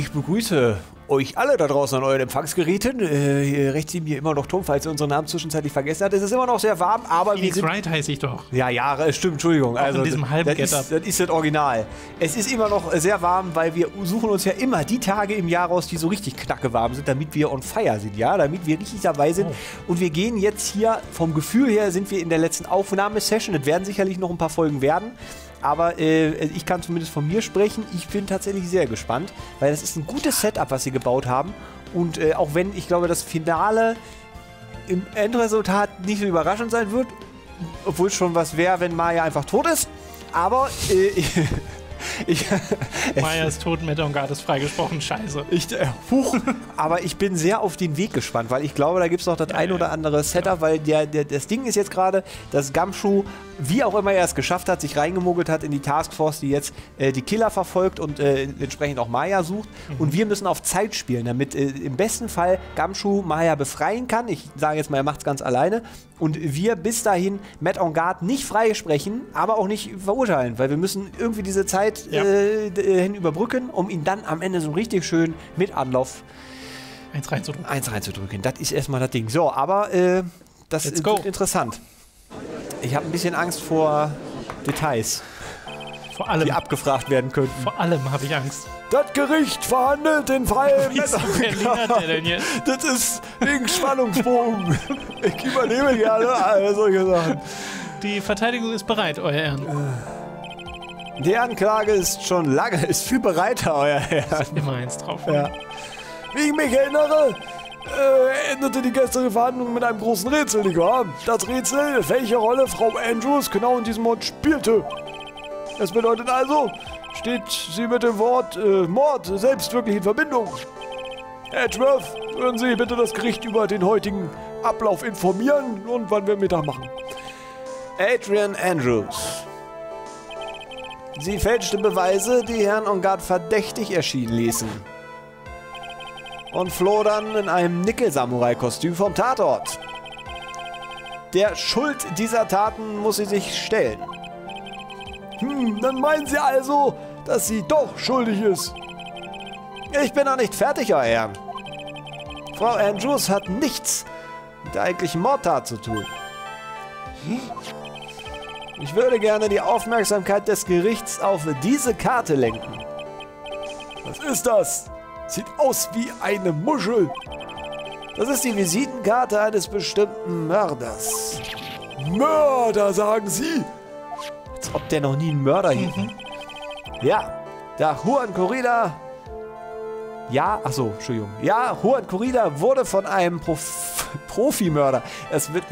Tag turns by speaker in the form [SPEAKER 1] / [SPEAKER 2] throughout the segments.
[SPEAKER 1] Ich begrüße euch alle da draußen an euren Empfangsgeräten. Äh, hier rechts neben mir immer noch Tom, falls ihr unseren Namen zwischenzeitlich vergessen habt. Es ist immer noch sehr warm, aber
[SPEAKER 2] Phoenix
[SPEAKER 1] wir sind...
[SPEAKER 2] Wright heiße ich doch.
[SPEAKER 1] Ja, ja, stimmt, Entschuldigung.
[SPEAKER 2] Auch in diesem halben
[SPEAKER 1] das, ist, das ist das Original. Es ist immer noch sehr warm, weil wir suchen uns ja immer die Tage im Jahr raus, die so richtig knacke warm sind, damit wir on fire sind, ja, damit wir richtig dabei sind.
[SPEAKER 2] Oh.
[SPEAKER 1] Und wir gehen jetzt hier, vom Gefühl her sind wir in der letzten Aufnahmesession. Das werden sicherlich noch ein paar Folgen werden. Aber äh, ich kann zumindest von mir sprechen. Ich bin tatsächlich sehr gespannt, weil das ist ein gutes Setup, was sie gebaut haben. Und äh, auch wenn ich glaube, das Finale im Endresultat nicht so überraschend sein wird, obwohl schon was wäre, wenn Maya einfach tot ist. Aber äh, ich,
[SPEAKER 2] Maya ist tot, Metongard ist freigesprochen. Scheiße.
[SPEAKER 1] ich, äh, huch, aber ich bin sehr auf den Weg gespannt, weil ich glaube, da gibt es noch das ein oder andere Setup, weil der, der, das Ding ist jetzt gerade, dass Gamschuh, wie auch immer er es geschafft hat, sich reingemogelt hat in die Taskforce, die jetzt äh, die Killer verfolgt und äh, entsprechend auch Maya sucht. Und wir müssen auf Zeit spielen, damit äh, im besten Fall Gamschuh Maya befreien kann. Ich sage jetzt mal, er macht es ganz alleine. Und wir bis dahin Matt on Guard nicht freisprechen, aber auch nicht verurteilen, weil wir müssen irgendwie diese Zeit
[SPEAKER 2] Ja.
[SPEAKER 1] äh, äh, hin überbrücken, um ihn dann am Ende so richtig schön mit Anlauf
[SPEAKER 2] Eins reinzudrücken.
[SPEAKER 1] eins reinzudrücken. Das ist erstmal das Ding. So, aber äh, das
[SPEAKER 2] Let's
[SPEAKER 1] ist
[SPEAKER 2] go.
[SPEAKER 1] wird interessant. Ich habe ein bisschen Angst vor Details,
[SPEAKER 2] Vor allem,
[SPEAKER 1] die abgefragt werden könnten.
[SPEAKER 2] vor allem habe ich Angst.
[SPEAKER 1] Das Gericht verhandelt den Fall.
[SPEAKER 2] Wieso Berliner der denn jetzt?
[SPEAKER 1] Das ist wegen Spannungsbogen. Ich übernehme gerne all solche Sachen.
[SPEAKER 2] Die Verteidigung ist bereit, Euer Ehren.
[SPEAKER 1] Die Anklage ist schon lange, ist viel bereiter, euer Herr.
[SPEAKER 2] Immer eins drauf.
[SPEAKER 1] Ja. Wie ich mich erinnere, äh, endete die gestrige Verhandlung mit einem großen Rätsel, nicht wahr? Das Rätsel, welche Rolle Frau Andrews genau in diesem Mord spielte. Das bedeutet also, steht sie mit dem Wort äh, Mord selbst wirklich in Verbindung. Edgeworth, würden Sie bitte das Gericht über den heutigen Ablauf informieren und wann wir Mittag machen. Adrian Andrews. Sie fälschte Beweise, die Herrn Ongard verdächtig erschienen ließen und floh dann in einem Nickel-Samurai-Kostüm vom Tatort. Der Schuld dieser Taten muss sie sich stellen. Hm, dann meinen Sie also, dass sie doch schuldig ist? Ich bin noch nicht fertig, Euer Ehren. Frau Andrews hat nichts mit der eigentlichen Mordtat zu tun. Ich würde gerne die Aufmerksamkeit des Gerichts auf diese Karte lenken. Was ist das? Sieht aus wie eine Muschel. Das ist die Visitenkarte eines bestimmten Mörders. Mörder, sagen Sie? Als ob der noch nie einen Mörder hielt. Ja, der Juan Corrida. Ja, achso, Entschuldigung. Ja, Juan Corrida wurde von einem Prof Profimörder. Es wird,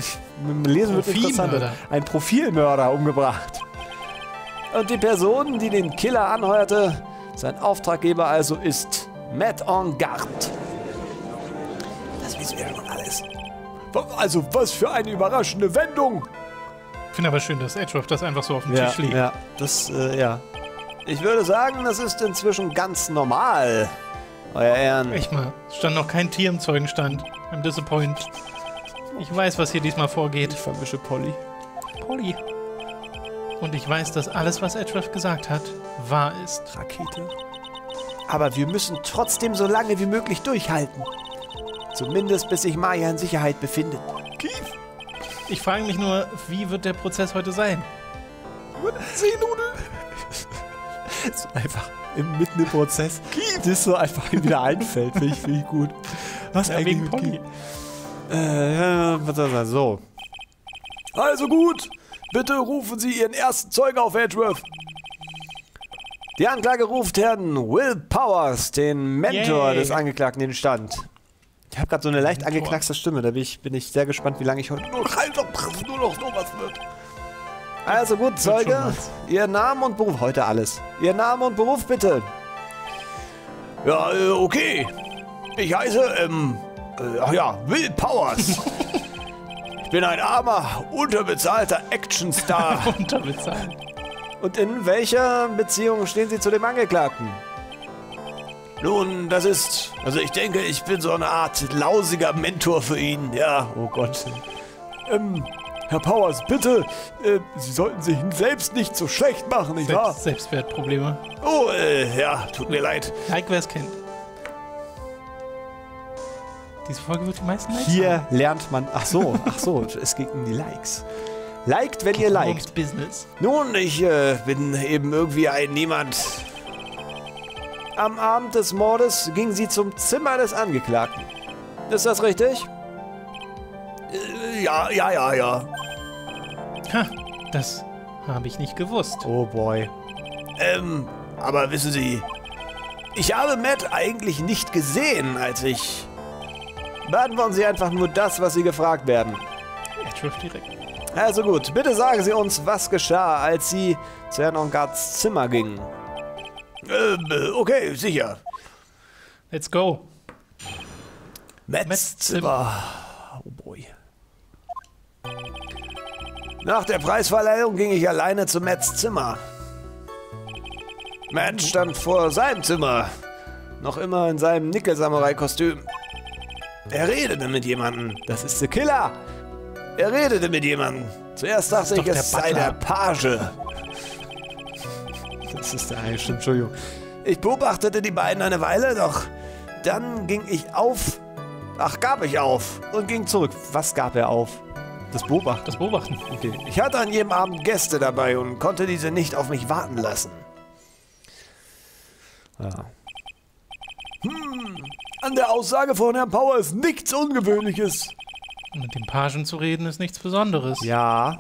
[SPEAKER 1] dem Lesen wird.
[SPEAKER 2] Profilmörder.
[SPEAKER 1] Ein Profilmörder umgebracht. Und die Person, die den Killer anheuerte, sein Auftraggeber also ist Matt on Guard. Das wissen wir schon alles. Also, was für eine überraschende Wendung!
[SPEAKER 2] Ich finde aber schön, dass Edgeworth das einfach so auf dem Tisch liegt.
[SPEAKER 1] ja, das, äh, ja. Ich würde sagen, das ist inzwischen ganz normal. Euer Ehren.
[SPEAKER 2] Echt mal, es stand noch kein Tier im Zeugenstand. I'm disappointed. Ich weiß, was hier diesmal vorgeht.
[SPEAKER 1] Ich vermische Polly.
[SPEAKER 2] Polly. Und ich weiß, dass alles, was Edgeworth gesagt hat, wahr ist.
[SPEAKER 1] Rakete. Aber wir müssen trotzdem so lange wie möglich durchhalten. Zumindest bis sich Maya in Sicherheit befindet. Kief,
[SPEAKER 2] Ich frage mich nur, wie wird der Prozess heute sein?
[SPEAKER 1] Seenudel. So einfach im, mitten im Prozess. Das so einfach wieder einfällt. Finde ich, find ich gut. Was
[SPEAKER 2] Ja,
[SPEAKER 1] eigentlich
[SPEAKER 2] wegen.
[SPEAKER 1] Kief? Äh, ja, was soll sagen? So. Also gut. Bitte rufen Sie Ihren ersten Zeugen auf Edgeworth. Die Anklage ruft Herrn Will Powers, den Mentor
[SPEAKER 2] Yay.
[SPEAKER 1] des Angeklagten, in den Stand. Ich habe gerade so eine leicht angeknackste Stimme. Da bin ich, bin ich sehr gespannt, wie lange ich heute nur, halt doch, nur noch nur was wird. Also gut, Zeuge. Ihr Name und Beruf. Heute alles. Ihr Name und Beruf bitte. Ja, äh, okay. Ich heiße, ähm, äh, ach ja, Will Powers. ich bin ein armer, unterbezahlter Actionstar.
[SPEAKER 2] Unterbezahlt.
[SPEAKER 1] Und in welcher Beziehung stehen Sie zu dem Angeklagten? Nun, das ist, also ich denke, ich bin so eine Art lausiger Mentor für ihn, ja. Oh Gott. Ähm, Herr Powers, bitte, äh, Sie sollten sich selbst nicht so schlecht machen, nicht wahr?
[SPEAKER 2] Selbst, Selbstwertprobleme.
[SPEAKER 1] Oh, äh, ja, tut mir leid.
[SPEAKER 2] Like wer es kennt. Diese Folge wird die meisten Likes
[SPEAKER 3] Hier lernt man. Ach so, ach so, es geht um die Likes. Liked, wenn ihr
[SPEAKER 2] haben.
[SPEAKER 3] liked.
[SPEAKER 2] Ums Business.
[SPEAKER 1] Nun, ich äh, bin eben irgendwie ein Niemand.
[SPEAKER 3] Am Abend des Mordes ging sie zum Zimmer des Angeklagten. Ist das richtig?
[SPEAKER 1] Äh, ja, ja, ja, ja.
[SPEAKER 2] Ha, das habe ich nicht gewusst.
[SPEAKER 3] Oh boy.
[SPEAKER 1] Ähm, aber wissen Sie, ich habe Matt eigentlich nicht gesehen, als ich...
[SPEAKER 3] Beantworten Sie einfach nur das, was Sie gefragt werden.
[SPEAKER 2] Er trifft direkt.
[SPEAKER 3] Also gut, bitte sagen Sie uns, was geschah, als Sie zu Herrn Ongards Zimmer gingen.
[SPEAKER 1] Ähm, äh, okay, sicher.
[SPEAKER 2] Let's go.
[SPEAKER 1] Matts
[SPEAKER 2] Matts
[SPEAKER 1] Zimmer.
[SPEAKER 3] Oh boy.
[SPEAKER 1] Nach der Preisverleihung ging ich alleine zu Matts Zimmer. Matt stand vor seinem Zimmer,
[SPEAKER 3] Noch immer in seinem Nickel-Samurai-Kostüm.
[SPEAKER 1] Er redete mit jemandem.
[SPEAKER 3] Das ist der Killer!
[SPEAKER 1] Er redete mit jemandem. Zuerst dachte ich, es sei der Page.
[SPEAKER 3] Das ist der stimmt, Entschuldigung.
[SPEAKER 1] Ich beobachtete die beiden eine Weile, doch dann ging ich auf. Ach, gab ich auf.
[SPEAKER 3] Und ging zurück. Was gab er auf? Das Beobachten.
[SPEAKER 2] Das Beobachten.
[SPEAKER 3] Okay.
[SPEAKER 1] Ich hatte an jedem Abend Gäste dabei und konnte diese nicht auf mich warten lassen.
[SPEAKER 3] Ja.
[SPEAKER 1] An der Aussage von Herrn Power ist nichts Ungewöhnliches.
[SPEAKER 2] Mit dem Pagen zu reden ist nichts Besonderes.
[SPEAKER 3] ja.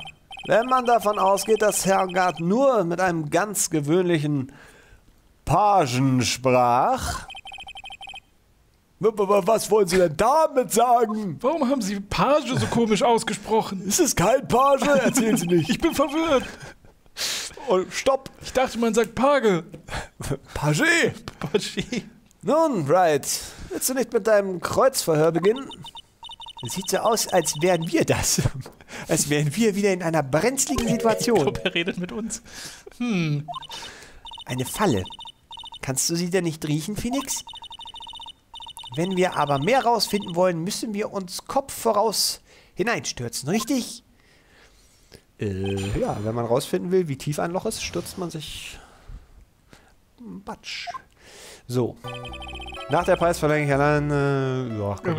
[SPEAKER 3] Wenn man davon ausgeht, dass Herr Gard nur mit einem ganz gewöhnlichen Pagen sprach.
[SPEAKER 1] Was wollen Sie denn damit sagen?
[SPEAKER 2] Warum haben Sie Page so komisch ausgesprochen?
[SPEAKER 1] Ist es kein Page? Erzählen Sie nicht.
[SPEAKER 2] Ich bin verwirrt.
[SPEAKER 3] Oh, stopp!
[SPEAKER 2] Ich dachte, man sagt Page.
[SPEAKER 1] Page?
[SPEAKER 2] Page.
[SPEAKER 3] Nun, Wright, willst du nicht mit deinem Kreuzverhör beginnen? Es sieht so aus, als wären wir das. Als wären wir wieder in einer brenzligen
[SPEAKER 2] Ich
[SPEAKER 3] Situation.
[SPEAKER 2] glaube, er redet mit uns. Hm.
[SPEAKER 3] Eine Falle. Kannst du sie denn nicht riechen, Phoenix? Wenn wir aber mehr rausfinden wollen, müssen wir uns Kopf voraus hineinstürzen, richtig? Äh, ja, wenn man rausfinden will, wie tief ein Loch ist, stürzt man sich. Batsch. So. Nach der Preisverleihung allein. Äh, ja, komm,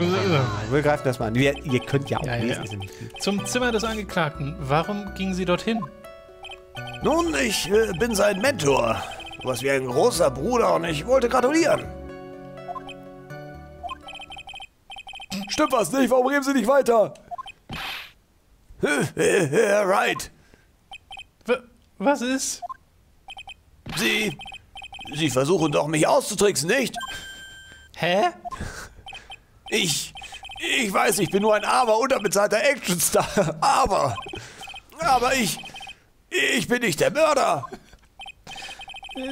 [SPEAKER 3] wir greifen das mal an. Wir, ihr könnt ja auch
[SPEAKER 2] Ja,
[SPEAKER 3] lesen.
[SPEAKER 2] ja. Zum Zimmer des Angeklagten. Warum ging sie dorthin?
[SPEAKER 1] Nun, ich äh, bin sein Mentor. Was wie ein großer Bruder und ich wollte gratulieren.
[SPEAKER 3] Stimmt was nicht? Warum reden Sie nicht weiter?
[SPEAKER 1] Herr Wright,
[SPEAKER 2] W was ist?
[SPEAKER 1] Sie. Sie versuchen doch, mich auszutricksen, nicht?
[SPEAKER 2] Hä?
[SPEAKER 1] Ich. Ich weiß, ich bin nur ein armer, unterbezahlter Actionstar. Aber. Aber ich. Ich bin nicht der Mörder.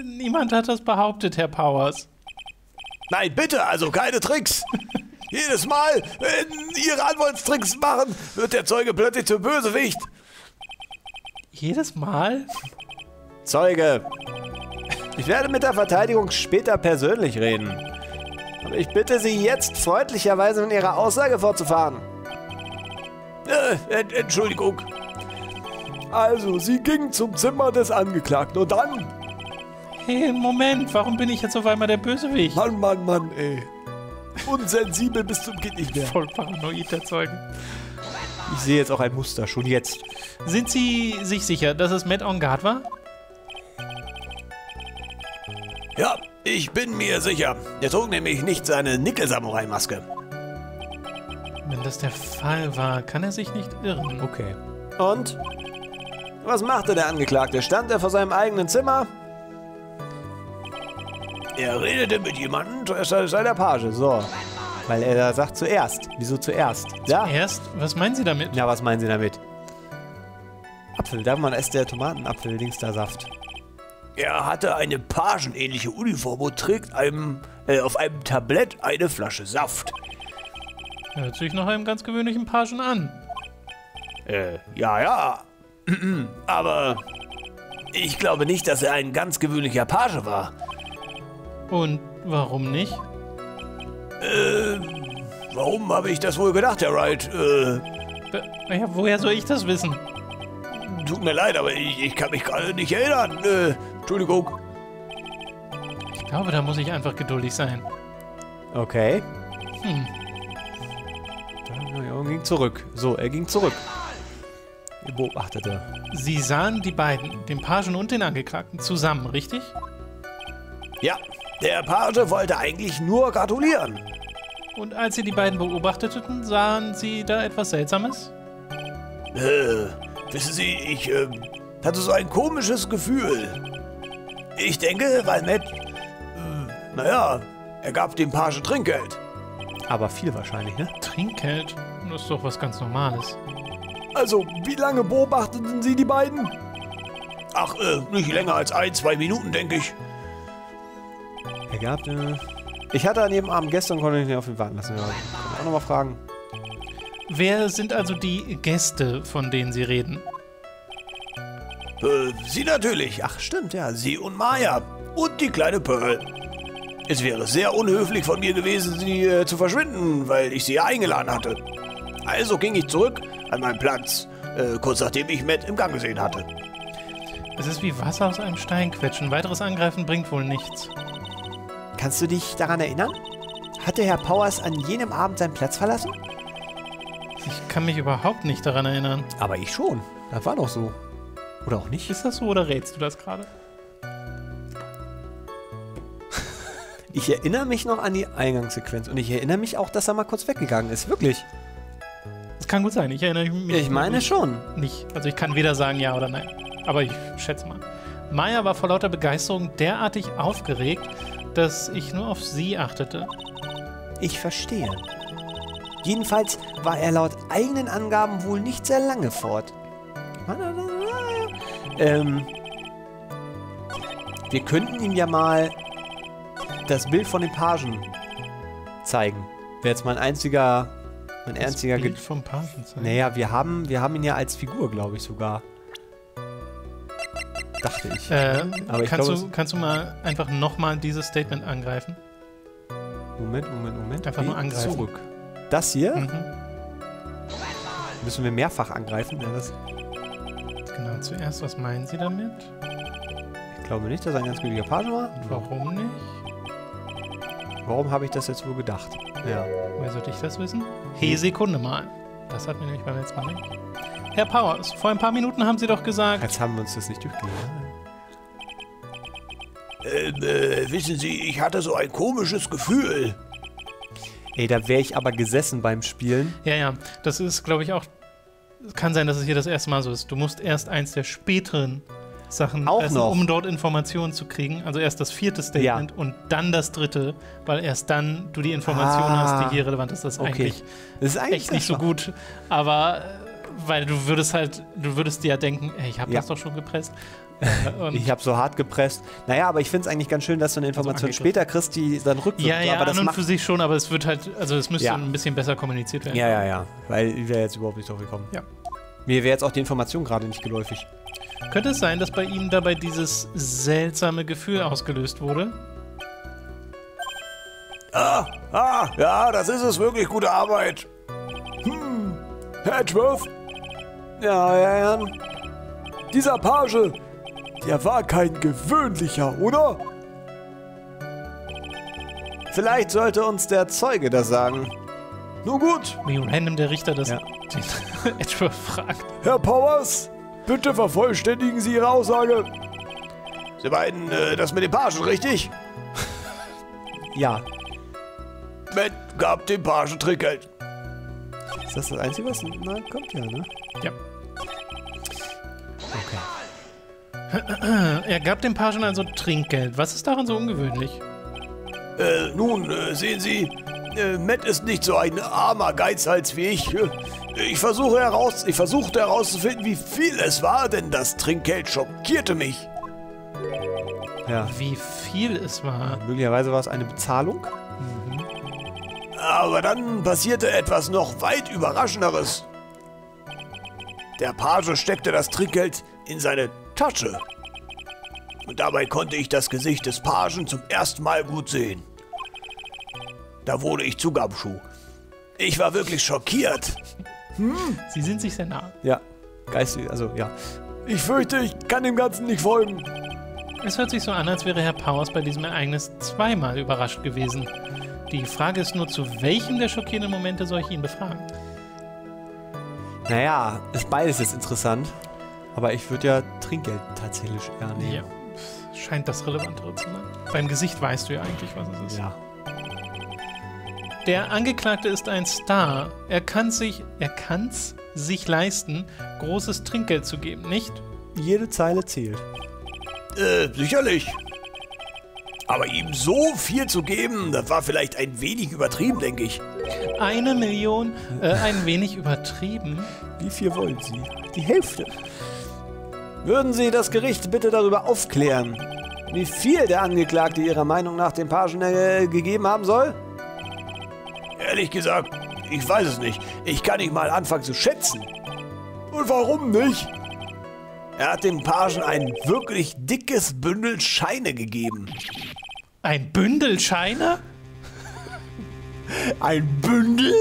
[SPEAKER 2] Niemand hat das behauptet, Herr Powers.
[SPEAKER 1] Nein, bitte, also keine Tricks. Jedes Mal, wenn Ihre Anwaltstricks machen, wird der Zeuge plötzlich zum Bösewicht.
[SPEAKER 2] Jedes Mal?
[SPEAKER 3] Zeuge. Ich werde mit der Verteidigung später persönlich reden. Aber ich bitte Sie jetzt freundlicherweise mit Ihrer Aussage fortzufahren.
[SPEAKER 1] Äh, Ent- Entschuldigung.
[SPEAKER 3] Also, Sie gingen zum Zimmer des Angeklagten und dann...
[SPEAKER 2] Hey, Moment, warum bin ich jetzt auf einmal der Bösewicht?
[SPEAKER 3] Mann, Mann, Mann, ey. Unsensibel bis zum geht nicht mehr.
[SPEAKER 2] Voll paranoid, der Zeuge.
[SPEAKER 3] Ich sehe jetzt auch ein Muster, schon jetzt.
[SPEAKER 2] Sind Sie sich sicher, dass es Matt on Guard war?
[SPEAKER 1] Ja, ich bin mir sicher. Er trug nämlich nicht seine Nickel-Samurai-Maske.
[SPEAKER 2] Wenn das der Fall war, kann er sich nicht irren.
[SPEAKER 3] Okay. Und? Was machte der Angeklagte? Stand er vor seinem eigenen Zimmer?
[SPEAKER 1] Er redete mit jemandem.
[SPEAKER 3] Es sei der Page, so. Weil er da sagt zuerst. Wieso zuerst? Ja.
[SPEAKER 2] Erst, was meinen Sie damit?
[SPEAKER 3] Ja, was meinen Sie damit? Apfel, da man ist der Tomatenapfel, links da Saft.
[SPEAKER 1] Er hatte eine pagenähnliche Uniform und trägt einem, äh, auf einem Tablett eine Flasche Saft.
[SPEAKER 2] Hört sich nach einem ganz gewöhnlichen Pagen an.
[SPEAKER 1] Äh, ja, ja. Aber ich glaube nicht, dass er ein ganz gewöhnlicher Page war.
[SPEAKER 2] Und warum nicht?
[SPEAKER 1] Äh, warum habe ich das wohl gedacht, Herr Wright? Äh,
[SPEAKER 2] Ja, woher soll ich das wissen?
[SPEAKER 1] tut mir leid, aber ich, ich kann mich gerade nicht erinnern. Äh, Entschuldigung.
[SPEAKER 2] Ich glaube, da muss ich einfach geduldig sein.
[SPEAKER 3] Okay.
[SPEAKER 2] Hm.
[SPEAKER 3] Er ging zurück. So, er ging zurück. Er beobachtete.
[SPEAKER 2] Sie sahen die beiden, den Pagen und den Angeklagten, zusammen, richtig?
[SPEAKER 1] Ja, der Page wollte eigentlich nur gratulieren.
[SPEAKER 2] Und als Sie die beiden beobachteten, sahen Sie da etwas Seltsames?
[SPEAKER 1] Äh, wissen Sie, ich äh, hatte so ein komisches Gefühl. Ich denke, weil Matt, äh, naja, er gab dem Page Trinkgeld.
[SPEAKER 3] Aber viel wahrscheinlich, ne?
[SPEAKER 2] Trinkgeld? Das ist doch was ganz Normales.
[SPEAKER 1] Also, wie lange beobachteten Sie die beiden? Ach, äh, nicht länger als ein, zwei Minuten, denke ich.
[SPEAKER 3] Er gab eine. Ich hatte an jedem Abend gestern, konnte ich nicht auf ihn warten lassen. Ja, kann ich auch nochmal fragen.
[SPEAKER 2] Wer sind also die Gäste, von denen Sie reden?
[SPEAKER 1] Äh, Sie natürlich. Ach, stimmt, ja. Sie und Maya. Und die kleine Pearl. Es wäre sehr unhöflich von mir gewesen, sie äh, zu verschwinden, weil ich sie ja eingeladen hatte. Also ging ich zurück an meinen Platz, äh, kurz nachdem ich Matt im Gang gesehen hatte.
[SPEAKER 2] Es ist wie Wasser aus einem Stein quetschen. Weiteres Angreifen bringt wohl nichts.
[SPEAKER 3] Kannst du dich daran erinnern? Hatte Herr Powers an jenem Abend seinen Platz verlassen?
[SPEAKER 2] Ich kann mich überhaupt nicht daran erinnern.
[SPEAKER 3] Aber ich schon. Das war doch so. Oder auch nicht?
[SPEAKER 2] Ist das so oder rätst du das gerade?
[SPEAKER 3] Ich erinnere mich noch an die Eingangssequenz und ich erinnere mich auch, dass er mal kurz weggegangen ist. Wirklich.
[SPEAKER 2] Das kann gut sein. Ich erinnere mich
[SPEAKER 3] Ich meine schon.
[SPEAKER 2] nicht. Also ich kann weder sagen ja oder nein. Aber ich schätze mal. Maya war vor lauter Begeisterung derartig aufgeregt, dass ich nur auf sie achtete.
[SPEAKER 3] Ich verstehe. Jedenfalls war er laut eigenen Angaben wohl nicht sehr lange fort. Ähm, wir könnten ihm ja mal das Bild von den Pagen zeigen. Wäre jetzt mein einziger, mein
[SPEAKER 2] Das
[SPEAKER 3] einziger
[SPEAKER 2] Bild
[SPEAKER 3] Ge
[SPEAKER 2] vom Pagen zeigen.
[SPEAKER 3] Naja, wir haben, wir haben ihn ja als Figur, glaube ich sogar. Dachte ich.
[SPEAKER 2] Äh,
[SPEAKER 3] Aber ich
[SPEAKER 2] kannst,
[SPEAKER 3] glaube,
[SPEAKER 2] du, kannst du mal einfach nochmal dieses Statement angreifen?
[SPEAKER 3] Moment, Moment, Moment.
[SPEAKER 2] Einfach nur angreifen.
[SPEAKER 3] Zurück. Das hier?
[SPEAKER 2] Mhm.
[SPEAKER 3] Müssen wir mehrfach angreifen? Ja, das,
[SPEAKER 2] Genau, zuerst, was meinen Sie damit?
[SPEAKER 3] ich glaube nicht, dass er ein ganz gütiger Page war.
[SPEAKER 2] Warum nicht?
[SPEAKER 3] Warum habe ich das jetzt wohl gedacht? Ja.
[SPEAKER 2] Wer sollte ich das wissen? He, Sekunde mal. Das hatten wir nämlich beim letzten Mal nicht. Herr Powers, vor ein paar Minuten haben Sie doch gesagt,
[SPEAKER 3] Jetzt haben wir uns das nicht durchgelesen.
[SPEAKER 1] Äh, äh, wissen Sie, ich hatte so ein komisches Gefühl.
[SPEAKER 3] Ey, da wäre ich aber gesessen beim Spielen.
[SPEAKER 2] ja, ja, das ist, glaube ich, auch, es kann sein, dass es hier das erste Mal so ist. Du musst erst eins der späteren Sachen
[SPEAKER 3] Auch
[SPEAKER 2] essen,
[SPEAKER 3] noch.
[SPEAKER 2] um dort Informationen zu kriegen. Also erst das vierte Statement und dann das dritte, weil erst dann du die Informationen
[SPEAKER 3] Ah.
[SPEAKER 2] hast, die hier relevant ist. Das ist
[SPEAKER 3] Okay.
[SPEAKER 2] eigentlich
[SPEAKER 3] Das ist eigentlich
[SPEAKER 2] echt nicht so gut. Aber äh, weil du würdest halt, du würdest dir ja denken, ey, ich habe
[SPEAKER 3] Ja.
[SPEAKER 2] das doch schon gepresst.
[SPEAKER 3] Ich habe so hart gepresst. Naja, aber ich finde es eigentlich ganz schön, dass du eine Information
[SPEAKER 2] angegriffen.
[SPEAKER 3] später kriegst, die dann rückwirkt.
[SPEAKER 2] ja, ja,
[SPEAKER 3] aber das
[SPEAKER 2] an und
[SPEAKER 3] macht
[SPEAKER 2] für sich schon, aber es wird halt, also es müsste
[SPEAKER 3] Ja.
[SPEAKER 2] ein bisschen besser kommuniziert werden.
[SPEAKER 3] Ja, ja, ja. Weil ich wäre jetzt überhaupt nicht drauf gekommen.
[SPEAKER 2] Ja.
[SPEAKER 3] Mir wäre jetzt auch die Information gerade nicht geläufig.
[SPEAKER 2] Könnte es sein, dass bei Ihnen dabei dieses seltsame Gefühl ausgelöst wurde?
[SPEAKER 1] Ah, ah, ja, das ist es wirklich gute Arbeit. Hm, Hedgeworth,
[SPEAKER 3] Ja, ja, ja.
[SPEAKER 1] dieser Page, der war kein gewöhnlicher, oder?
[SPEAKER 3] Vielleicht sollte uns der Zeuge das sagen.
[SPEAKER 1] Nun gut,
[SPEAKER 2] Wie random der Richter das
[SPEAKER 3] Ja.
[SPEAKER 2] Edgeworth fragt.
[SPEAKER 1] Herr Powers, bitte vervollständigen Sie Ihre Aussage. Sie meinen äh, das mit dem Pagen, richtig?
[SPEAKER 3] Ja.
[SPEAKER 1] Matt gab dem Pagen Trinkgeld.
[SPEAKER 3] Ist das das Einzige, was na, kommt? Ja, ne?
[SPEAKER 2] Ja.
[SPEAKER 3] Okay.
[SPEAKER 2] Er gab dem Pagen also Trinkgeld. Was ist daran so ungewöhnlich?
[SPEAKER 1] Äh, nun, äh, sehen Sie, äh, Matt ist nicht so ein armer Geizhals wie ich. Äh, Ich versuche heraus, ich versuchte herauszufinden, wie viel es war, denn das Trinkgeld schockierte mich.
[SPEAKER 3] Ja.
[SPEAKER 2] Wie viel es war?
[SPEAKER 3] Möglicherweise war es eine Bezahlung.
[SPEAKER 1] Aber dann passierte etwas noch weit Überraschenderes. Der Page steckte das Trinkgeld in seine Tasche. Und dabei konnte ich das Gesicht des Pagen zum ersten Mal gut sehen. Da wurde ich zu Gabschuh. Ich war wirklich schockiert.
[SPEAKER 2] Sie sind sich sehr nah.
[SPEAKER 3] Ja. Geistig, also ja.
[SPEAKER 1] Ich fürchte, ich kann dem Ganzen nicht folgen.
[SPEAKER 2] Es hört sich so an, als wäre Herr Powers bei diesem Ereignis zweimal überrascht gewesen. Die Frage ist nur, zu welchem der schockierenden Momente soll ich ihn befragen?
[SPEAKER 1] Naja, ist beides jetzt interessant. Aber ich würde ja Trinkgeld tatsächlich eher nehmen.
[SPEAKER 2] Ja, scheint das Relevantere zu sein. Beim Gesicht weißt du ja eigentlich, was es ist.
[SPEAKER 1] Ja.
[SPEAKER 2] Der Angeklagte ist ein Star. Er kann sich, er kann's sich leisten, großes Trinkgeld zu geben, nicht?
[SPEAKER 1] Jede Zeile zählt.
[SPEAKER 4] Äh, sicherlich. Aber ihm so viel zu geben, das war vielleicht ein wenig übertrieben, denke ich.
[SPEAKER 2] Eine Million, äh, ein wenig übertrieben.
[SPEAKER 1] Wie viel wollen Sie? Die Hälfte. Würden Sie das Gericht bitte darüber aufklären, wie viel der Angeklagte Ihrer Meinung nach dem Pagen äh, gegeben haben soll?
[SPEAKER 4] Ehrlich gesagt, ich weiß es nicht. Ich kann nicht mal anfangen zu schätzen. Und warum nicht? Er hat dem Pagen ein wirklich dickes Bündel Scheine gegeben.
[SPEAKER 2] Ein Bündel Scheine?
[SPEAKER 1] Ein Bündel?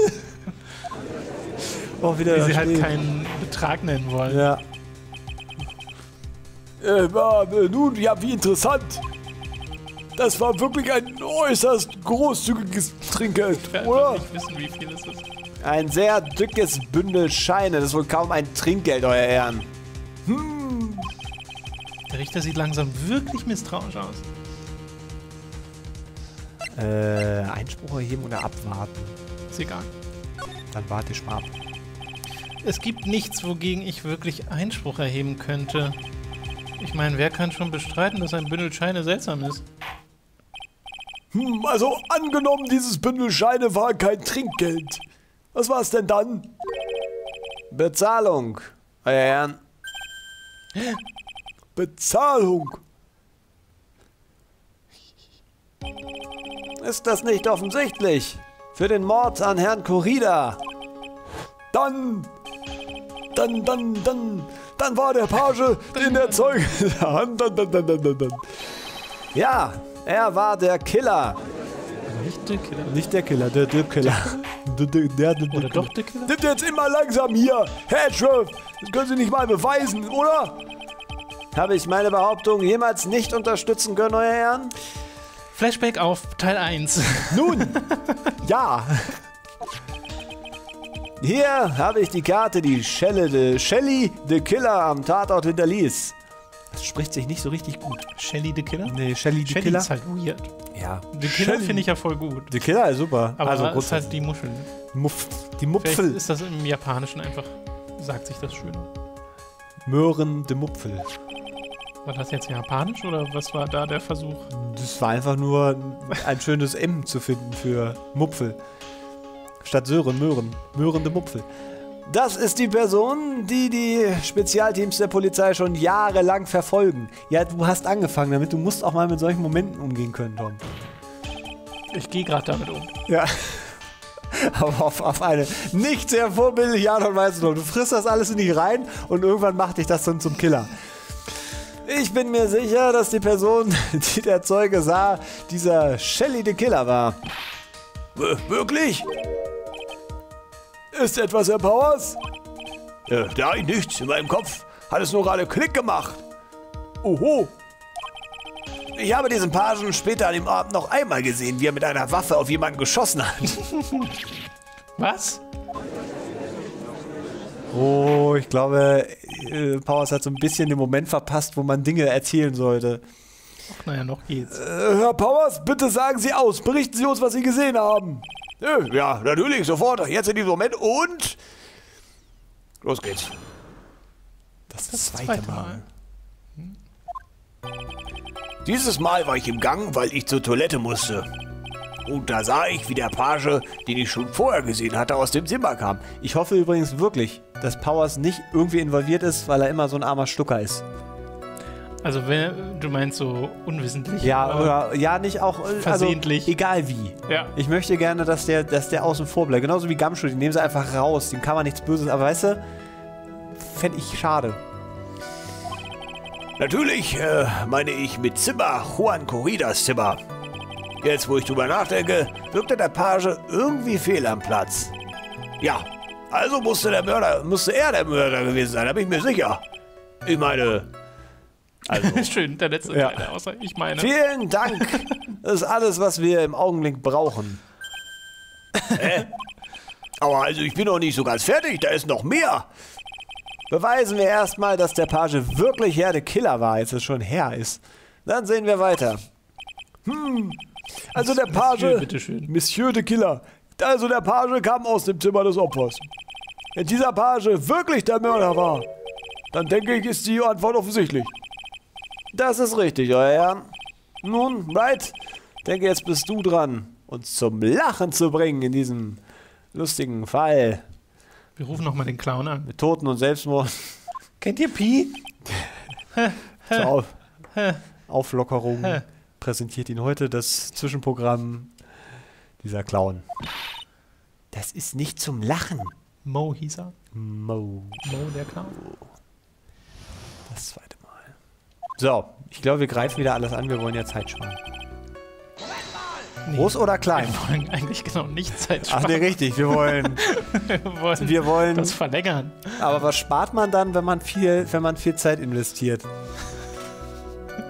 [SPEAKER 1] oh, wieder
[SPEAKER 2] Wie sie halt keinen Betrag nennen wollen.
[SPEAKER 1] Ja.
[SPEAKER 4] Äh, nun, ja, wie interessant. Das war wirklich ein äußerst großzügiges Trinkgeld,
[SPEAKER 2] Ich
[SPEAKER 4] oder?
[SPEAKER 2] nicht wissen, wie viel es ist.
[SPEAKER 1] Ein sehr dickes Bündel Scheine. Das ist wohl kaum ein Trinkgeld, euer Ehren.
[SPEAKER 2] Der Richter sieht langsam wirklich misstrauisch aus.
[SPEAKER 1] Äh, Einspruch erheben oder abwarten?
[SPEAKER 2] Ist egal.
[SPEAKER 1] Dann warte ich mal ab.
[SPEAKER 2] Es gibt nichts, wogegen ich wirklich Einspruch erheben könnte. Ich meine, wer kann schon bestreiten, dass ein Bündel Scheine seltsam ist?
[SPEAKER 4] Hm, also angenommen, dieses Bündel Scheine war kein Trinkgeld. Was war es denn dann?
[SPEAKER 1] Bezahlung, euer Ehren.
[SPEAKER 4] Bezahlung.
[SPEAKER 1] Ist das nicht offensichtlich? Für den Mord an Herrn Corrida.
[SPEAKER 4] Dann, dann, dann, dann, dann war der Page in der Zeuge. Dann, dann, dann, dann, dann, dann.
[SPEAKER 1] Ja, er war der Killer.
[SPEAKER 2] Nicht der Killer.
[SPEAKER 1] Nicht der Killer, der, der Killer. Der, der, der, der,
[SPEAKER 2] Oder doch der Killer?
[SPEAKER 4] Nimmt jetzt immer langsam hier. Herr Sheriff, das können Sie nicht mal beweisen, oder?
[SPEAKER 1] Habe ich meine Behauptung jemals nicht unterstützen können, euer Ehren?
[SPEAKER 2] Flashback auf Teil 1.
[SPEAKER 1] Nun, ja. Hier habe ich die Karte, die Shelle de, Shelly the Killer am Tatort hinterließ. Das spricht sich nicht so richtig gut.
[SPEAKER 2] Shelly the Killer?
[SPEAKER 1] Nee, Shelly the
[SPEAKER 2] Shelly
[SPEAKER 1] Killer.
[SPEAKER 2] ist halt weird.
[SPEAKER 1] Ja.
[SPEAKER 2] The Killer finde ich ja voll gut.
[SPEAKER 1] The Killer ist super.
[SPEAKER 2] Aber
[SPEAKER 1] also
[SPEAKER 2] ist halt die Muschel.
[SPEAKER 1] Muff, die
[SPEAKER 2] Vielleicht
[SPEAKER 1] Mupfel.
[SPEAKER 2] ist das im Japanischen einfach, sagt sich das schön.
[SPEAKER 1] Möhren de Mupfel.
[SPEAKER 2] War das jetzt Japanisch oder was war da der Versuch?
[SPEAKER 1] Das war einfach nur ein schönes M zu finden für Mupfel. Statt Sören, Möhren. Möhren de Mupfel. Das ist die Person, die die Spezialteams der Polizei schon jahrelang verfolgen. Ja, du hast angefangen damit. Du musst auch mal mit solchen Momenten umgehen können, Tom.
[SPEAKER 2] Ich gehe gerade damit um.
[SPEAKER 1] Ja. Aber auf, auf eine nicht sehr vorbildliche Art und Weise. Tom. Du frisst das alles in dich rein und irgendwann macht dich das dann zum Killer. Ich bin mir sicher, dass die Person, die der Zeuge sah, dieser Shelly the Killer war.
[SPEAKER 4] W wirklich? Ist etwas, Herr Powers? Äh, da ich nichts. In meinem Kopf hat es nur gerade Klick gemacht. Oho.
[SPEAKER 1] Ich habe diesen Pagen später an dem Abend noch einmal gesehen, wie er mit einer Waffe auf jemanden geschossen hat.
[SPEAKER 2] Was?
[SPEAKER 1] Oh, ich glaube, äh, Powers hat so ein bisschen den Moment verpasst, wo man Dinge erzählen sollte.
[SPEAKER 2] Ach, naja, noch geht's.
[SPEAKER 4] Äh, Herr Powers, bitte sagen Sie aus. Berichten Sie uns, was Sie gesehen haben. Ja, natürlich, sofort. Jetzt in diesem Moment und... Los geht's.
[SPEAKER 1] Das,
[SPEAKER 2] Das zweite Mal.
[SPEAKER 4] Dieses Mal war ich im Gang, weil ich zur Toilette musste. Und da sah ich, wie der Page, den ich schon vorher gesehen hatte, aus dem Zimmer kam.
[SPEAKER 1] Ich hoffe übrigens wirklich, dass Powers nicht irgendwie involviert ist, weil er immer so ein armer Stucker ist.
[SPEAKER 2] Also, wenn du meinst so unwissentlich.
[SPEAKER 1] Ja, oder ja, nicht auch äh,
[SPEAKER 2] Versehentlich.
[SPEAKER 1] Also, egal wie.
[SPEAKER 2] Ja.
[SPEAKER 1] Ich möchte gerne, dass der, dass der außen vor bleibt. Genauso wie Gumshoe, den nehmen sie einfach raus. Dem kann man nichts Böses. Aber weißt du, fände ich schade.
[SPEAKER 4] Natürlich äh, meine ich mit Zimmer Juan Corridas Zimmer. Jetzt, wo ich drüber nachdenke, wirkte der Page irgendwie fehl am Platz. Ja, also musste der Mörder, musste er der Mörder gewesen sein, da bin ich mir sicher. Ich meine, also,
[SPEAKER 2] Schön, der letzte
[SPEAKER 1] Ja.
[SPEAKER 2] Teil der Aussage. Ich meine.
[SPEAKER 1] Vielen Dank. Das ist alles, was wir im Augenblick brauchen.
[SPEAKER 5] Aber also ich bin noch nicht so ganz fertig, da ist noch mehr.
[SPEAKER 1] Beweisen wir erstmal, dass der Page wirklich Herr der Killer war, als es schon her ist. Dann sehen wir weiter.
[SPEAKER 6] Also der
[SPEAKER 2] Monsieur,
[SPEAKER 6] Page,
[SPEAKER 2] bitteschön.
[SPEAKER 6] Monsieur de Killer. Also der Page kam aus dem Zimmer des Opfers. Wenn dieser Page wirklich der Mörder war, dann denke ich, ist die Antwort offensichtlich.
[SPEAKER 1] Das ist richtig, euer Herrn. Nun, Wright, denke, jetzt bist du dran, uns zum Lachen zu bringen in diesem lustigen Fall
[SPEAKER 2] Wir rufen nochmal den Clown an.
[SPEAKER 1] mit Toten und Selbstmord.
[SPEAKER 2] Kennt ihr Pi?
[SPEAKER 1] Zur Auf Auflockerung präsentiert ihn heute das Zwischenprogramm dieser Clown. Das ist nicht zum Lachen.
[SPEAKER 2] Mo hieß er.
[SPEAKER 1] Mo.
[SPEAKER 2] Mo, der Clown.
[SPEAKER 1] Das zweite Mal. So, ich glaube, wir greifen wieder alles an. Wir wollen ja Zeit sparen.
[SPEAKER 2] Nee,
[SPEAKER 1] Groß oder klein?
[SPEAKER 2] Wir wollen eigentlich genau nicht Zeit
[SPEAKER 1] Ach
[SPEAKER 2] sparen.
[SPEAKER 1] nee, richtig. Wir wollen,
[SPEAKER 2] wir wollen
[SPEAKER 1] wir wollen.
[SPEAKER 2] das verlängern.
[SPEAKER 1] Aber was spart man dann, wenn man viel, wenn man viel Zeit investiert?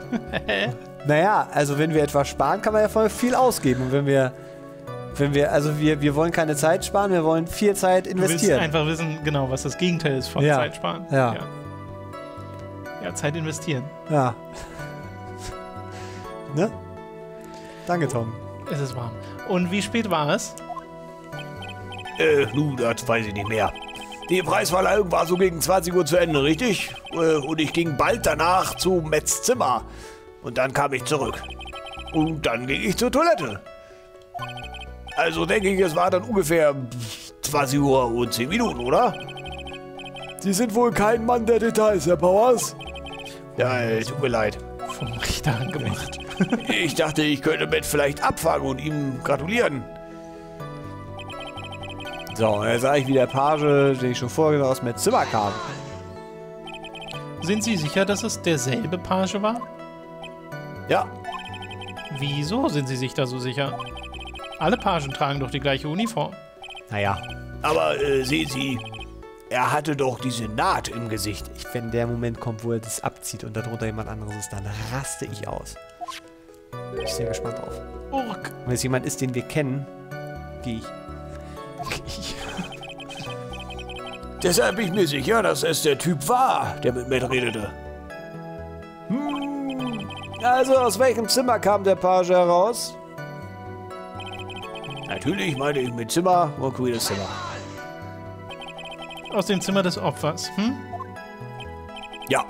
[SPEAKER 1] naja, also wenn wir etwas sparen, kann man ja voll viel ausgeben. Und wenn wir, wenn wir, also wir, wir wollen keine Zeit sparen, wir wollen viel Zeit
[SPEAKER 2] Du willst
[SPEAKER 1] investieren.
[SPEAKER 2] einfach wissen, genau, was das Gegenteil ist von
[SPEAKER 1] Ja.
[SPEAKER 2] Zeit sparen.
[SPEAKER 1] Ja.
[SPEAKER 2] ja. Ja, Zeit investieren.
[SPEAKER 1] Ja. ne? Danke, Tom.
[SPEAKER 2] Es ist warm. Und wie spät war es?
[SPEAKER 5] Äh, nun, das weiß ich nicht mehr. Die Preisverleihung war so gegen 20 Uhr zu Ende, richtig? Äh, und ich ging bald danach zu Metz Zimmer. Und dann kam ich zurück. Und dann ging ich zur Toilette. Also denke ich, es war dann ungefähr 20 Uhr und 10 Minuten, oder?
[SPEAKER 6] Sie sind wohl kein Mann der Details, Herr Powers.
[SPEAKER 5] Ja, äh, tut mir leid.
[SPEAKER 2] Vom Richter angemacht.
[SPEAKER 5] Ich dachte, ich könnte Matt vielleicht abfangen und ihm gratulieren.
[SPEAKER 1] So, jetzt sah ich, wie der Page, den ich schon vorher aus dem Zimmer kam.
[SPEAKER 2] Sind Sie sicher, dass es derselbe Page war?
[SPEAKER 5] Ja,
[SPEAKER 2] Wieso sind Sie sich da so sicher? Alle Pagen tragen doch die gleiche Uniform.
[SPEAKER 1] Naja,
[SPEAKER 5] aber äh, sehen Sie, er hatte doch diese Naht im Gesicht.
[SPEAKER 1] ich, wenn der Moment kommt, wo er das abzieht und darunter jemand anderes ist, dann raste ich aus. Bin ich sehr gespannt drauf.
[SPEAKER 2] Urk.
[SPEAKER 1] Wenn es jemand ist, den wir kennen, wie ich.
[SPEAKER 5] Deshalb bin ich mir sicher, dass es der Typ war, der mit Matt redete.
[SPEAKER 1] Also, aus welchem Zimmer kam der Page heraus?
[SPEAKER 5] Natürlich meine ich mit Zimmer und Queenes Zimmer.
[SPEAKER 2] Aus dem Zimmer des Opfers. Hm?
[SPEAKER 5] Ja,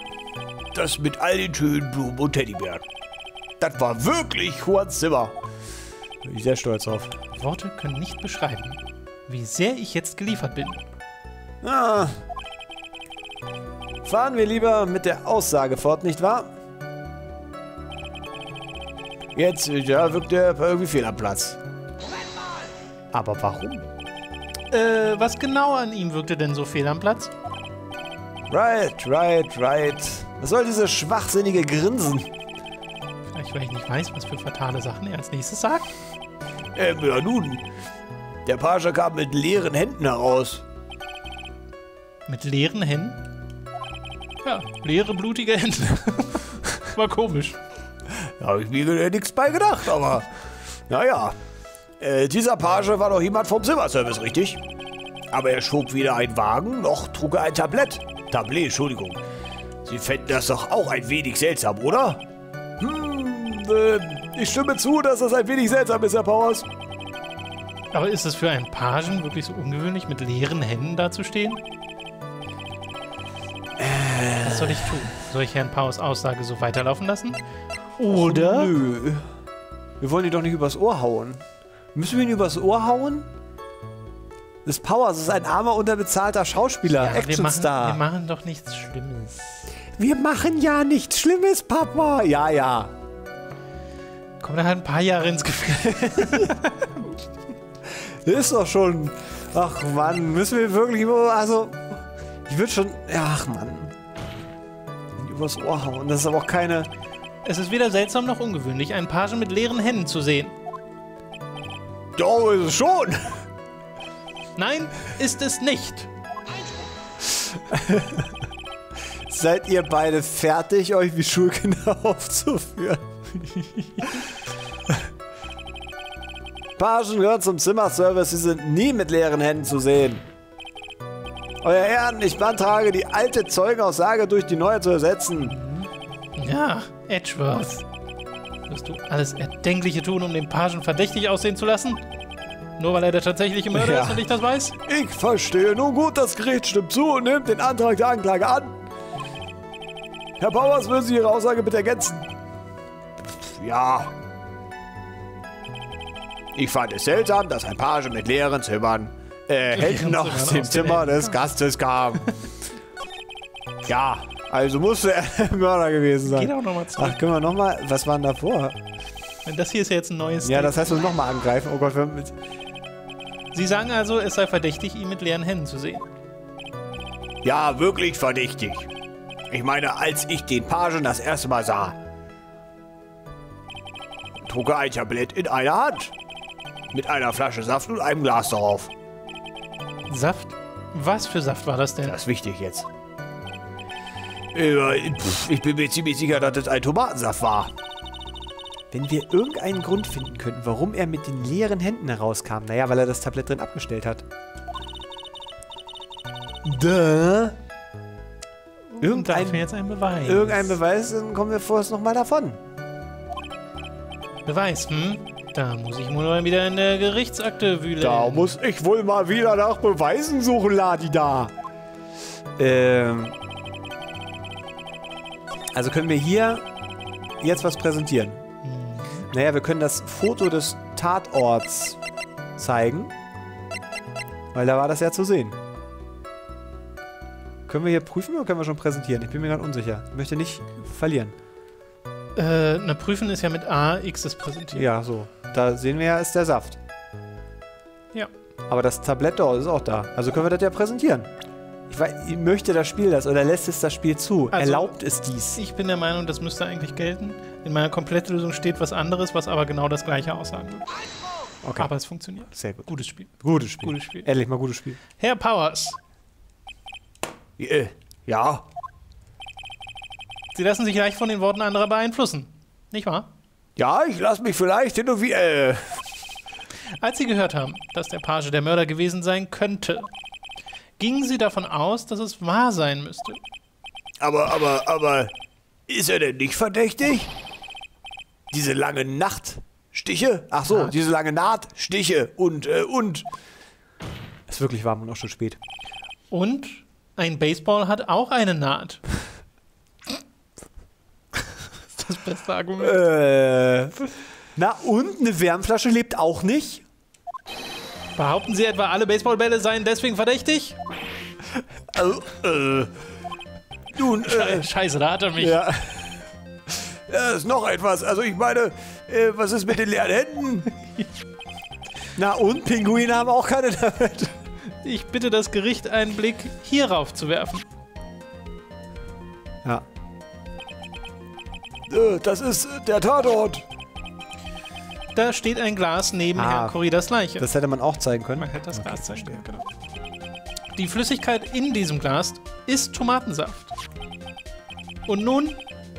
[SPEAKER 5] das mit all den schönen Blumen und Teddybären. Das war wirklich Juans Zimmer.
[SPEAKER 1] Bin ich sehr stolz drauf.
[SPEAKER 2] Worte können nicht beschreiben, wie sehr ich jetzt geliefert bin.
[SPEAKER 1] Ah. Fahren wir lieber mit der Aussage fort, nicht wahr?
[SPEAKER 5] Jetzt ja, wirkt er irgendwie fehl am Platz.
[SPEAKER 1] Aber warum?
[SPEAKER 2] Äh, was genau an ihm wirkte denn so fehl am Platz?
[SPEAKER 1] Right, right, right. Was soll dieses schwachsinnige Grinsen?
[SPEAKER 2] Vielleicht, weil ich nicht weiß, was für fatale Sachen er als nächstes sagt.
[SPEAKER 5] Ähm, ja nun. Der Page kam mit leeren Händen heraus.
[SPEAKER 2] Mit leeren Händen? Ja, leere, blutige Hände. War komisch.
[SPEAKER 5] Da habe ich mir nichts bei gedacht, aber naja. Äh, dieser Page war doch jemand vom Zimmerservice, richtig? Aber er schob weder einen Wagen, noch trug er ein Tablett. Tablet, Entschuldigung. Sie fänden das doch auch ein wenig seltsam, oder?
[SPEAKER 6] Hm, äh, ich stimme zu, dass das ein wenig seltsam ist, Herr Powers.
[SPEAKER 2] Aber ist es für einen Pagen wirklich so ungewöhnlich, mit leeren Händen dazustehen? Was soll ich tun? Soll ich Herrn Paus Aussage so weiterlaufen lassen? Oder?
[SPEAKER 1] Nö. Wir wollen ihn doch nicht übers Ohr hauen. Müssen wir ihn übers Ohr hauen? Das Powers ist ein armer, unterbezahlter Schauspieler,
[SPEAKER 2] Ja, wir, machen, wir
[SPEAKER 1] Actionstar.
[SPEAKER 2] machen doch nichts Schlimmes.
[SPEAKER 1] Wir machen ja nichts Schlimmes, Papa. Ja, ja.
[SPEAKER 2] Kommt er halt ein paar Jahre ins Gefühl.
[SPEAKER 1] Ist doch schon. Ach Mann, müssen wir wirklich über. Also. Ich würde schon. Ach Mann. Übers Ohr hauen. Das ist aber auch keine.
[SPEAKER 2] Es ist weder seltsam noch ungewöhnlich, einen Pagen mit leeren Händen zu sehen.
[SPEAKER 5] Doch, ist es schon.
[SPEAKER 2] Nein, ist es nicht.
[SPEAKER 1] Seid ihr beide fertig, euch wie Schulkinder aufzuführen?
[SPEAKER 7] Pagen gehören zum Zimmerservice, sie sind nie mit leeren Händen zu sehen. Euer Ehren, ich beantrage, die alte Zeugenaussage durch die neue zu ersetzen.
[SPEAKER 2] Ja, Edgeworth. Wirst du alles Erdenkliche tun, um den Pagen verdächtig aussehen zu lassen? Nur weil er der tatsächliche Mörder
[SPEAKER 7] Ja.
[SPEAKER 2] ist und ich das weiß?
[SPEAKER 1] Ich verstehe. Nun gut, das Gericht stimmt zu und nimmt den Antrag der Anklage an. Herr Powers, würden Sie Ihre Aussage bitte ergänzen?
[SPEAKER 7] Ja. Ich fand es seltsam, dass ein Page mit leeren Zimmern, äh,
[SPEAKER 2] Zimmern
[SPEAKER 7] aus dem Zimmer des Gastes kam. ja, also musste er der Mörder gewesen
[SPEAKER 2] Geht
[SPEAKER 7] sein.
[SPEAKER 2] auch nochmal zurück.
[SPEAKER 7] Ach, können wir nochmal, was war denn davor?
[SPEAKER 2] Das hier ist ja jetzt ein neues.
[SPEAKER 7] Ja,
[SPEAKER 2] Ding.
[SPEAKER 7] das heißt, wir nochmal angreifen. Oh Gott, wir mit,
[SPEAKER 2] Sie sagen also, es sei verdächtig, ihn mit leeren Händen zu sehen.
[SPEAKER 7] Ja, wirklich verdächtig. Ich meine, als ich den Pagen das erste Mal sah, trug er ein Tablett in einer Hand. Mit einer Flasche Saft und einem Glas darauf.
[SPEAKER 2] Saft? Was für Saft war das denn?
[SPEAKER 7] Das ist wichtig jetzt. Äh, Ich bin mir ziemlich sicher, dass es ein Tomatensaft war.
[SPEAKER 3] Wenn wir irgendeinen Grund finden könnten, warum er mit den leeren Händen herauskam. Naja, weil er das Tablett drin abgestellt hat. Da.
[SPEAKER 2] Und
[SPEAKER 3] Irgendein,
[SPEAKER 2] jetzt ein Beweis.
[SPEAKER 3] irgendein Beweis, dann kommen wir vorerst nochmal davon.
[SPEAKER 2] Beweis, hm? Da muss ich wohl mal wieder in der Gerichtsakte wühlen.
[SPEAKER 7] Da muss ich wohl mal wieder nach Beweisen suchen, Ladi da.
[SPEAKER 3] Ähm. Also können wir hier jetzt was präsentieren. Naja, wir können das Foto des Tatorts zeigen. Weil da war das ja zu sehen. Können wir hier prüfen oder können wir schon präsentieren? Ich bin mir gerade unsicher. Ich möchte nicht verlieren.
[SPEAKER 2] Äh, na, prüfen ist ja mit A, X ist präsentiert.
[SPEAKER 3] Ja, so. Da sehen wir ja, ist der Saft.
[SPEAKER 2] Ja.
[SPEAKER 3] Aber das Tablett dort ist auch da. Also können wir das ja präsentieren. Ich, weiß, möchte das Spiel das oder lässt es das Spiel zu?
[SPEAKER 2] Also-
[SPEAKER 3] Erlaubt es dies?
[SPEAKER 2] Ich bin der Meinung, das müsste eigentlich gelten. In meiner Komplettlösung steht was anderes, was aber genau das gleiche aussagen wird.
[SPEAKER 3] Okay.
[SPEAKER 2] Aber es funktioniert.
[SPEAKER 3] Sehr gut.
[SPEAKER 2] Gutes Spiel.
[SPEAKER 3] Gutes Spiel.
[SPEAKER 2] Gutes Spiel.
[SPEAKER 3] Ehrlich mal gutes Spiel.
[SPEAKER 2] Herr Powers,
[SPEAKER 7] Äh, Ja,
[SPEAKER 2] Sie lassen sich leicht von den Worten anderer beeinflussen. Nicht wahr?
[SPEAKER 7] ja, ich lasse mich vielleicht hin und wieder. Äh,
[SPEAKER 2] Als Sie gehört haben, dass der Page der Mörder gewesen sein könnte, gingen Sie davon aus, dass es wahr sein müsste.
[SPEAKER 7] aber, aber, aber, ist er denn nicht verdächtig? Diese lange Nachtstiche? Ach so,
[SPEAKER 2] Ja.
[SPEAKER 7] diese lange Nahtstiche und, äh, und.
[SPEAKER 3] Ist wirklich warm und auch schon spät.
[SPEAKER 2] Und ein Baseball hat auch eine Naht. das beste Argument.
[SPEAKER 3] Äh. Na und eine Wärmflasche lebt auch nicht?
[SPEAKER 2] Behaupten Sie etwa, alle Baseballbälle seien deswegen verdächtig?
[SPEAKER 7] Also, äh, nun, äh,
[SPEAKER 2] Scheiße, da hat er mich.
[SPEAKER 7] ja. Ja, ist noch etwas. Also, ich meine, äh, was ist mit den leeren Händen?
[SPEAKER 3] Na und Pinguine haben auch keine damit.
[SPEAKER 2] Ich bitte das Gericht, einen Blick hierauf zu werfen.
[SPEAKER 3] Ja.
[SPEAKER 1] Äh, das ist äh, der Tatort.
[SPEAKER 2] Da steht ein Glas neben
[SPEAKER 3] Ah.
[SPEAKER 2] Herrn Corridas Leiche.
[SPEAKER 3] Das hätte man auch zeigen können.
[SPEAKER 2] Man hätte das Glas zeigen können, genau. Die Flüssigkeit in diesem Glas ist Tomatensaft. Und nun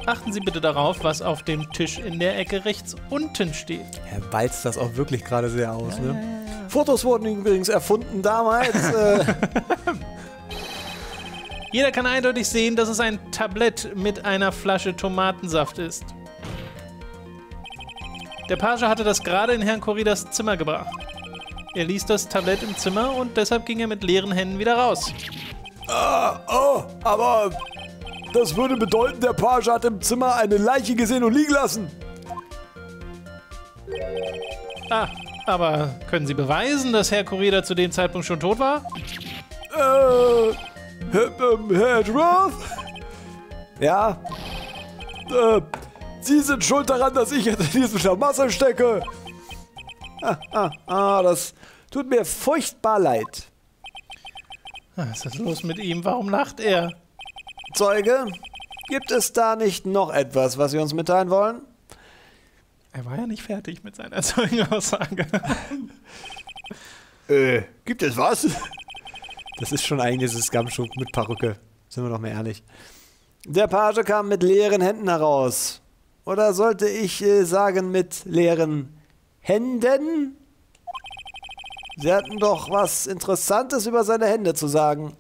[SPEAKER 2] achten Sie bitte darauf, was auf dem Tisch in der Ecke rechts unten steht.
[SPEAKER 3] Er balzt das auch wirklich gerade sehr aus, ne?
[SPEAKER 1] Fotos wurden übrigens erfunden damals. äh,
[SPEAKER 2] Jeder kann eindeutig sehen, dass es ein Tablett mit einer Flasche Tomatensaft ist. Der Page hatte das gerade in Herrn Corridas Zimmer gebracht. Er ließ das Tablett im Zimmer und deshalb ging er mit leeren Händen wieder raus.
[SPEAKER 1] oh, aber das würde bedeuten, der Page hat im Zimmer eine Leiche gesehen und liegen lassen.
[SPEAKER 2] Ah, aber können Sie beweisen, dass Herr Corrida zu dem Zeitpunkt schon tot war?
[SPEAKER 1] Äh, Herr, ähm, Herr Edgeworth? Ja. Äh, Sie sind schuld daran, dass ich jetzt in diesem Schlamassel stecke. Ah, ah, ah, das tut mir furchtbar leid.
[SPEAKER 2] Was ist los mit ihm? Warum lacht er?
[SPEAKER 1] Zeuge, gibt es da nicht noch etwas, was Sie uns mitteilen wollen?
[SPEAKER 2] Er war ja nicht fertig mit seiner Zeugenaussage.
[SPEAKER 7] Äh, gibt es was?
[SPEAKER 3] Das ist schon eigentlich dieses Scumshow mit Perücke. Sind wir doch mal ehrlich.
[SPEAKER 1] Der Page kam mit leeren Händen heraus. Oder sollte ich äh, sagen mit leeren Händen?
[SPEAKER 7] Sie hatten doch was Interessantes über seine Hände zu sagen.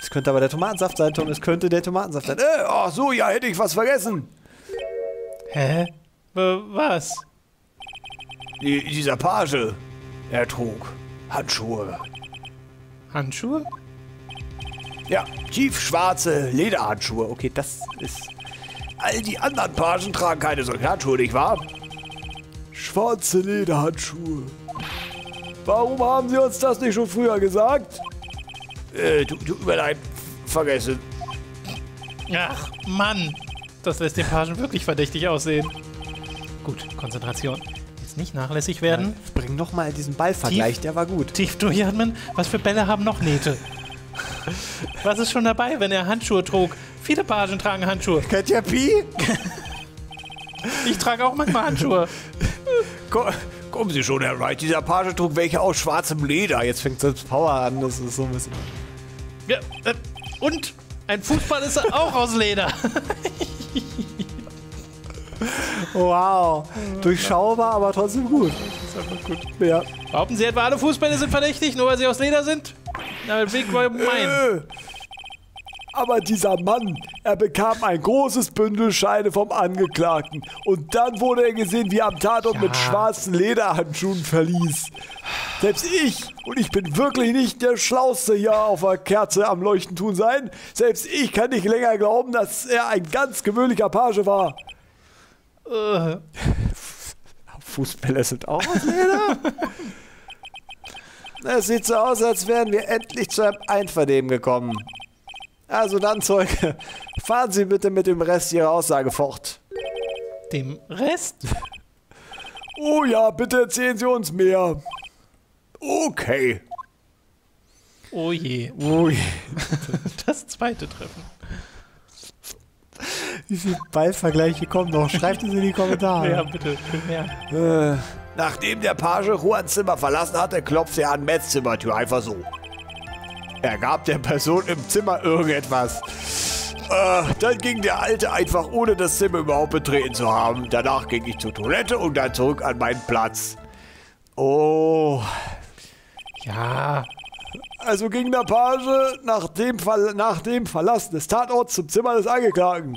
[SPEAKER 7] Es könnte aber der Tomatensaft sein, Tom. Es könnte der Tomatensaft sein.
[SPEAKER 1] Äh, ach so, ja, hätte ich was vergessen.
[SPEAKER 2] Hä? W was?
[SPEAKER 1] Die, dieser Page, er trug Handschuhe.
[SPEAKER 2] Handschuhe?
[SPEAKER 1] Ja, tiefschwarze Lederhandschuhe.
[SPEAKER 7] Okay, das ist.
[SPEAKER 1] All die anderen Pagen tragen keine solchen Handschuhe, nicht wahr? Schwarze Lederhandschuhe. Warum haben Sie uns das nicht schon früher gesagt? Äh, du, du mir leid, vergessen.
[SPEAKER 2] Ach, Mann. Das lässt den Pagen wirklich verdächtig aussehen. Gut, Konzentration. Jetzt nicht nachlässig werden.
[SPEAKER 7] Bring noch mal diesen Ballvergleich,
[SPEAKER 2] Tief-
[SPEAKER 7] der war gut.
[SPEAKER 2] Tief durchatmen. Was für Bälle haben noch Nähte? Was ist schon dabei, wenn er Handschuhe trug? Viele Pagen tragen Handschuhe.
[SPEAKER 7] Kennt ihr Pi?
[SPEAKER 2] Ich trage auch manchmal Handschuhe.
[SPEAKER 1] Ko kommen Sie schon, Herr Wright. Dieser Page trug welche aus schwarzem Leder.
[SPEAKER 7] Jetzt fängt selbst Power an. Das ist so ein bisschen.
[SPEAKER 2] Ja, äh, und ein Fußball ist auch aus Leder.
[SPEAKER 7] Wow. Durchschaubar, aber trotzdem gut. Ja.
[SPEAKER 2] Behaupten Sie etwa, alle Fußbälle sind verdächtig, nur weil sie aus Leder sind? Na, Big Boy mein.
[SPEAKER 1] Aber dieser Mann, er bekam ein großes Bündel Scheine vom Angeklagten. Und dann wurde er gesehen, wie er am Tatort mit schwarzen Lederhandschuhen verließ. Selbst ich, und ich bin wirklich nicht der Schlauste hier auf der Kerze am Leuchten tun sein, selbst ich kann nicht länger glauben, dass er ein ganz gewöhnlicher Page war.
[SPEAKER 2] Äh,
[SPEAKER 7] Fußbälle sind auch aus Leder. Es sieht so aus, als wären wir endlich zu einem Einvernehmen gekommen. Also dann, Zeuge, fahren Sie bitte mit dem Rest Ihrer Aussage fort.
[SPEAKER 2] dem Rest?
[SPEAKER 1] Oh ja, bitte erzählen Sie uns mehr. Okay.
[SPEAKER 2] Oh je,
[SPEAKER 7] Ui.
[SPEAKER 2] das zweite Treffen.
[SPEAKER 7] Wie viele Ballvergleiche kommen noch? Schreibt es in die Kommentare.
[SPEAKER 2] Ja, bitte, mehr.
[SPEAKER 7] Äh,
[SPEAKER 1] Nachdem der Page Juans Zimmer verlassen hatte, klopfte er an Mets Zimmertür einfach so. Er gab der Person im Zimmer irgendetwas. Äh, dann ging der Alte einfach ohne das Zimmer überhaupt betreten zu haben. Danach ging ich zur Toilette und dann zurück an meinen Platz. Oh,
[SPEAKER 2] Ja,
[SPEAKER 1] also ging der Page nach dem, Ver nach dem Verlassen des Tatorts zum Zimmer des Angeklagten.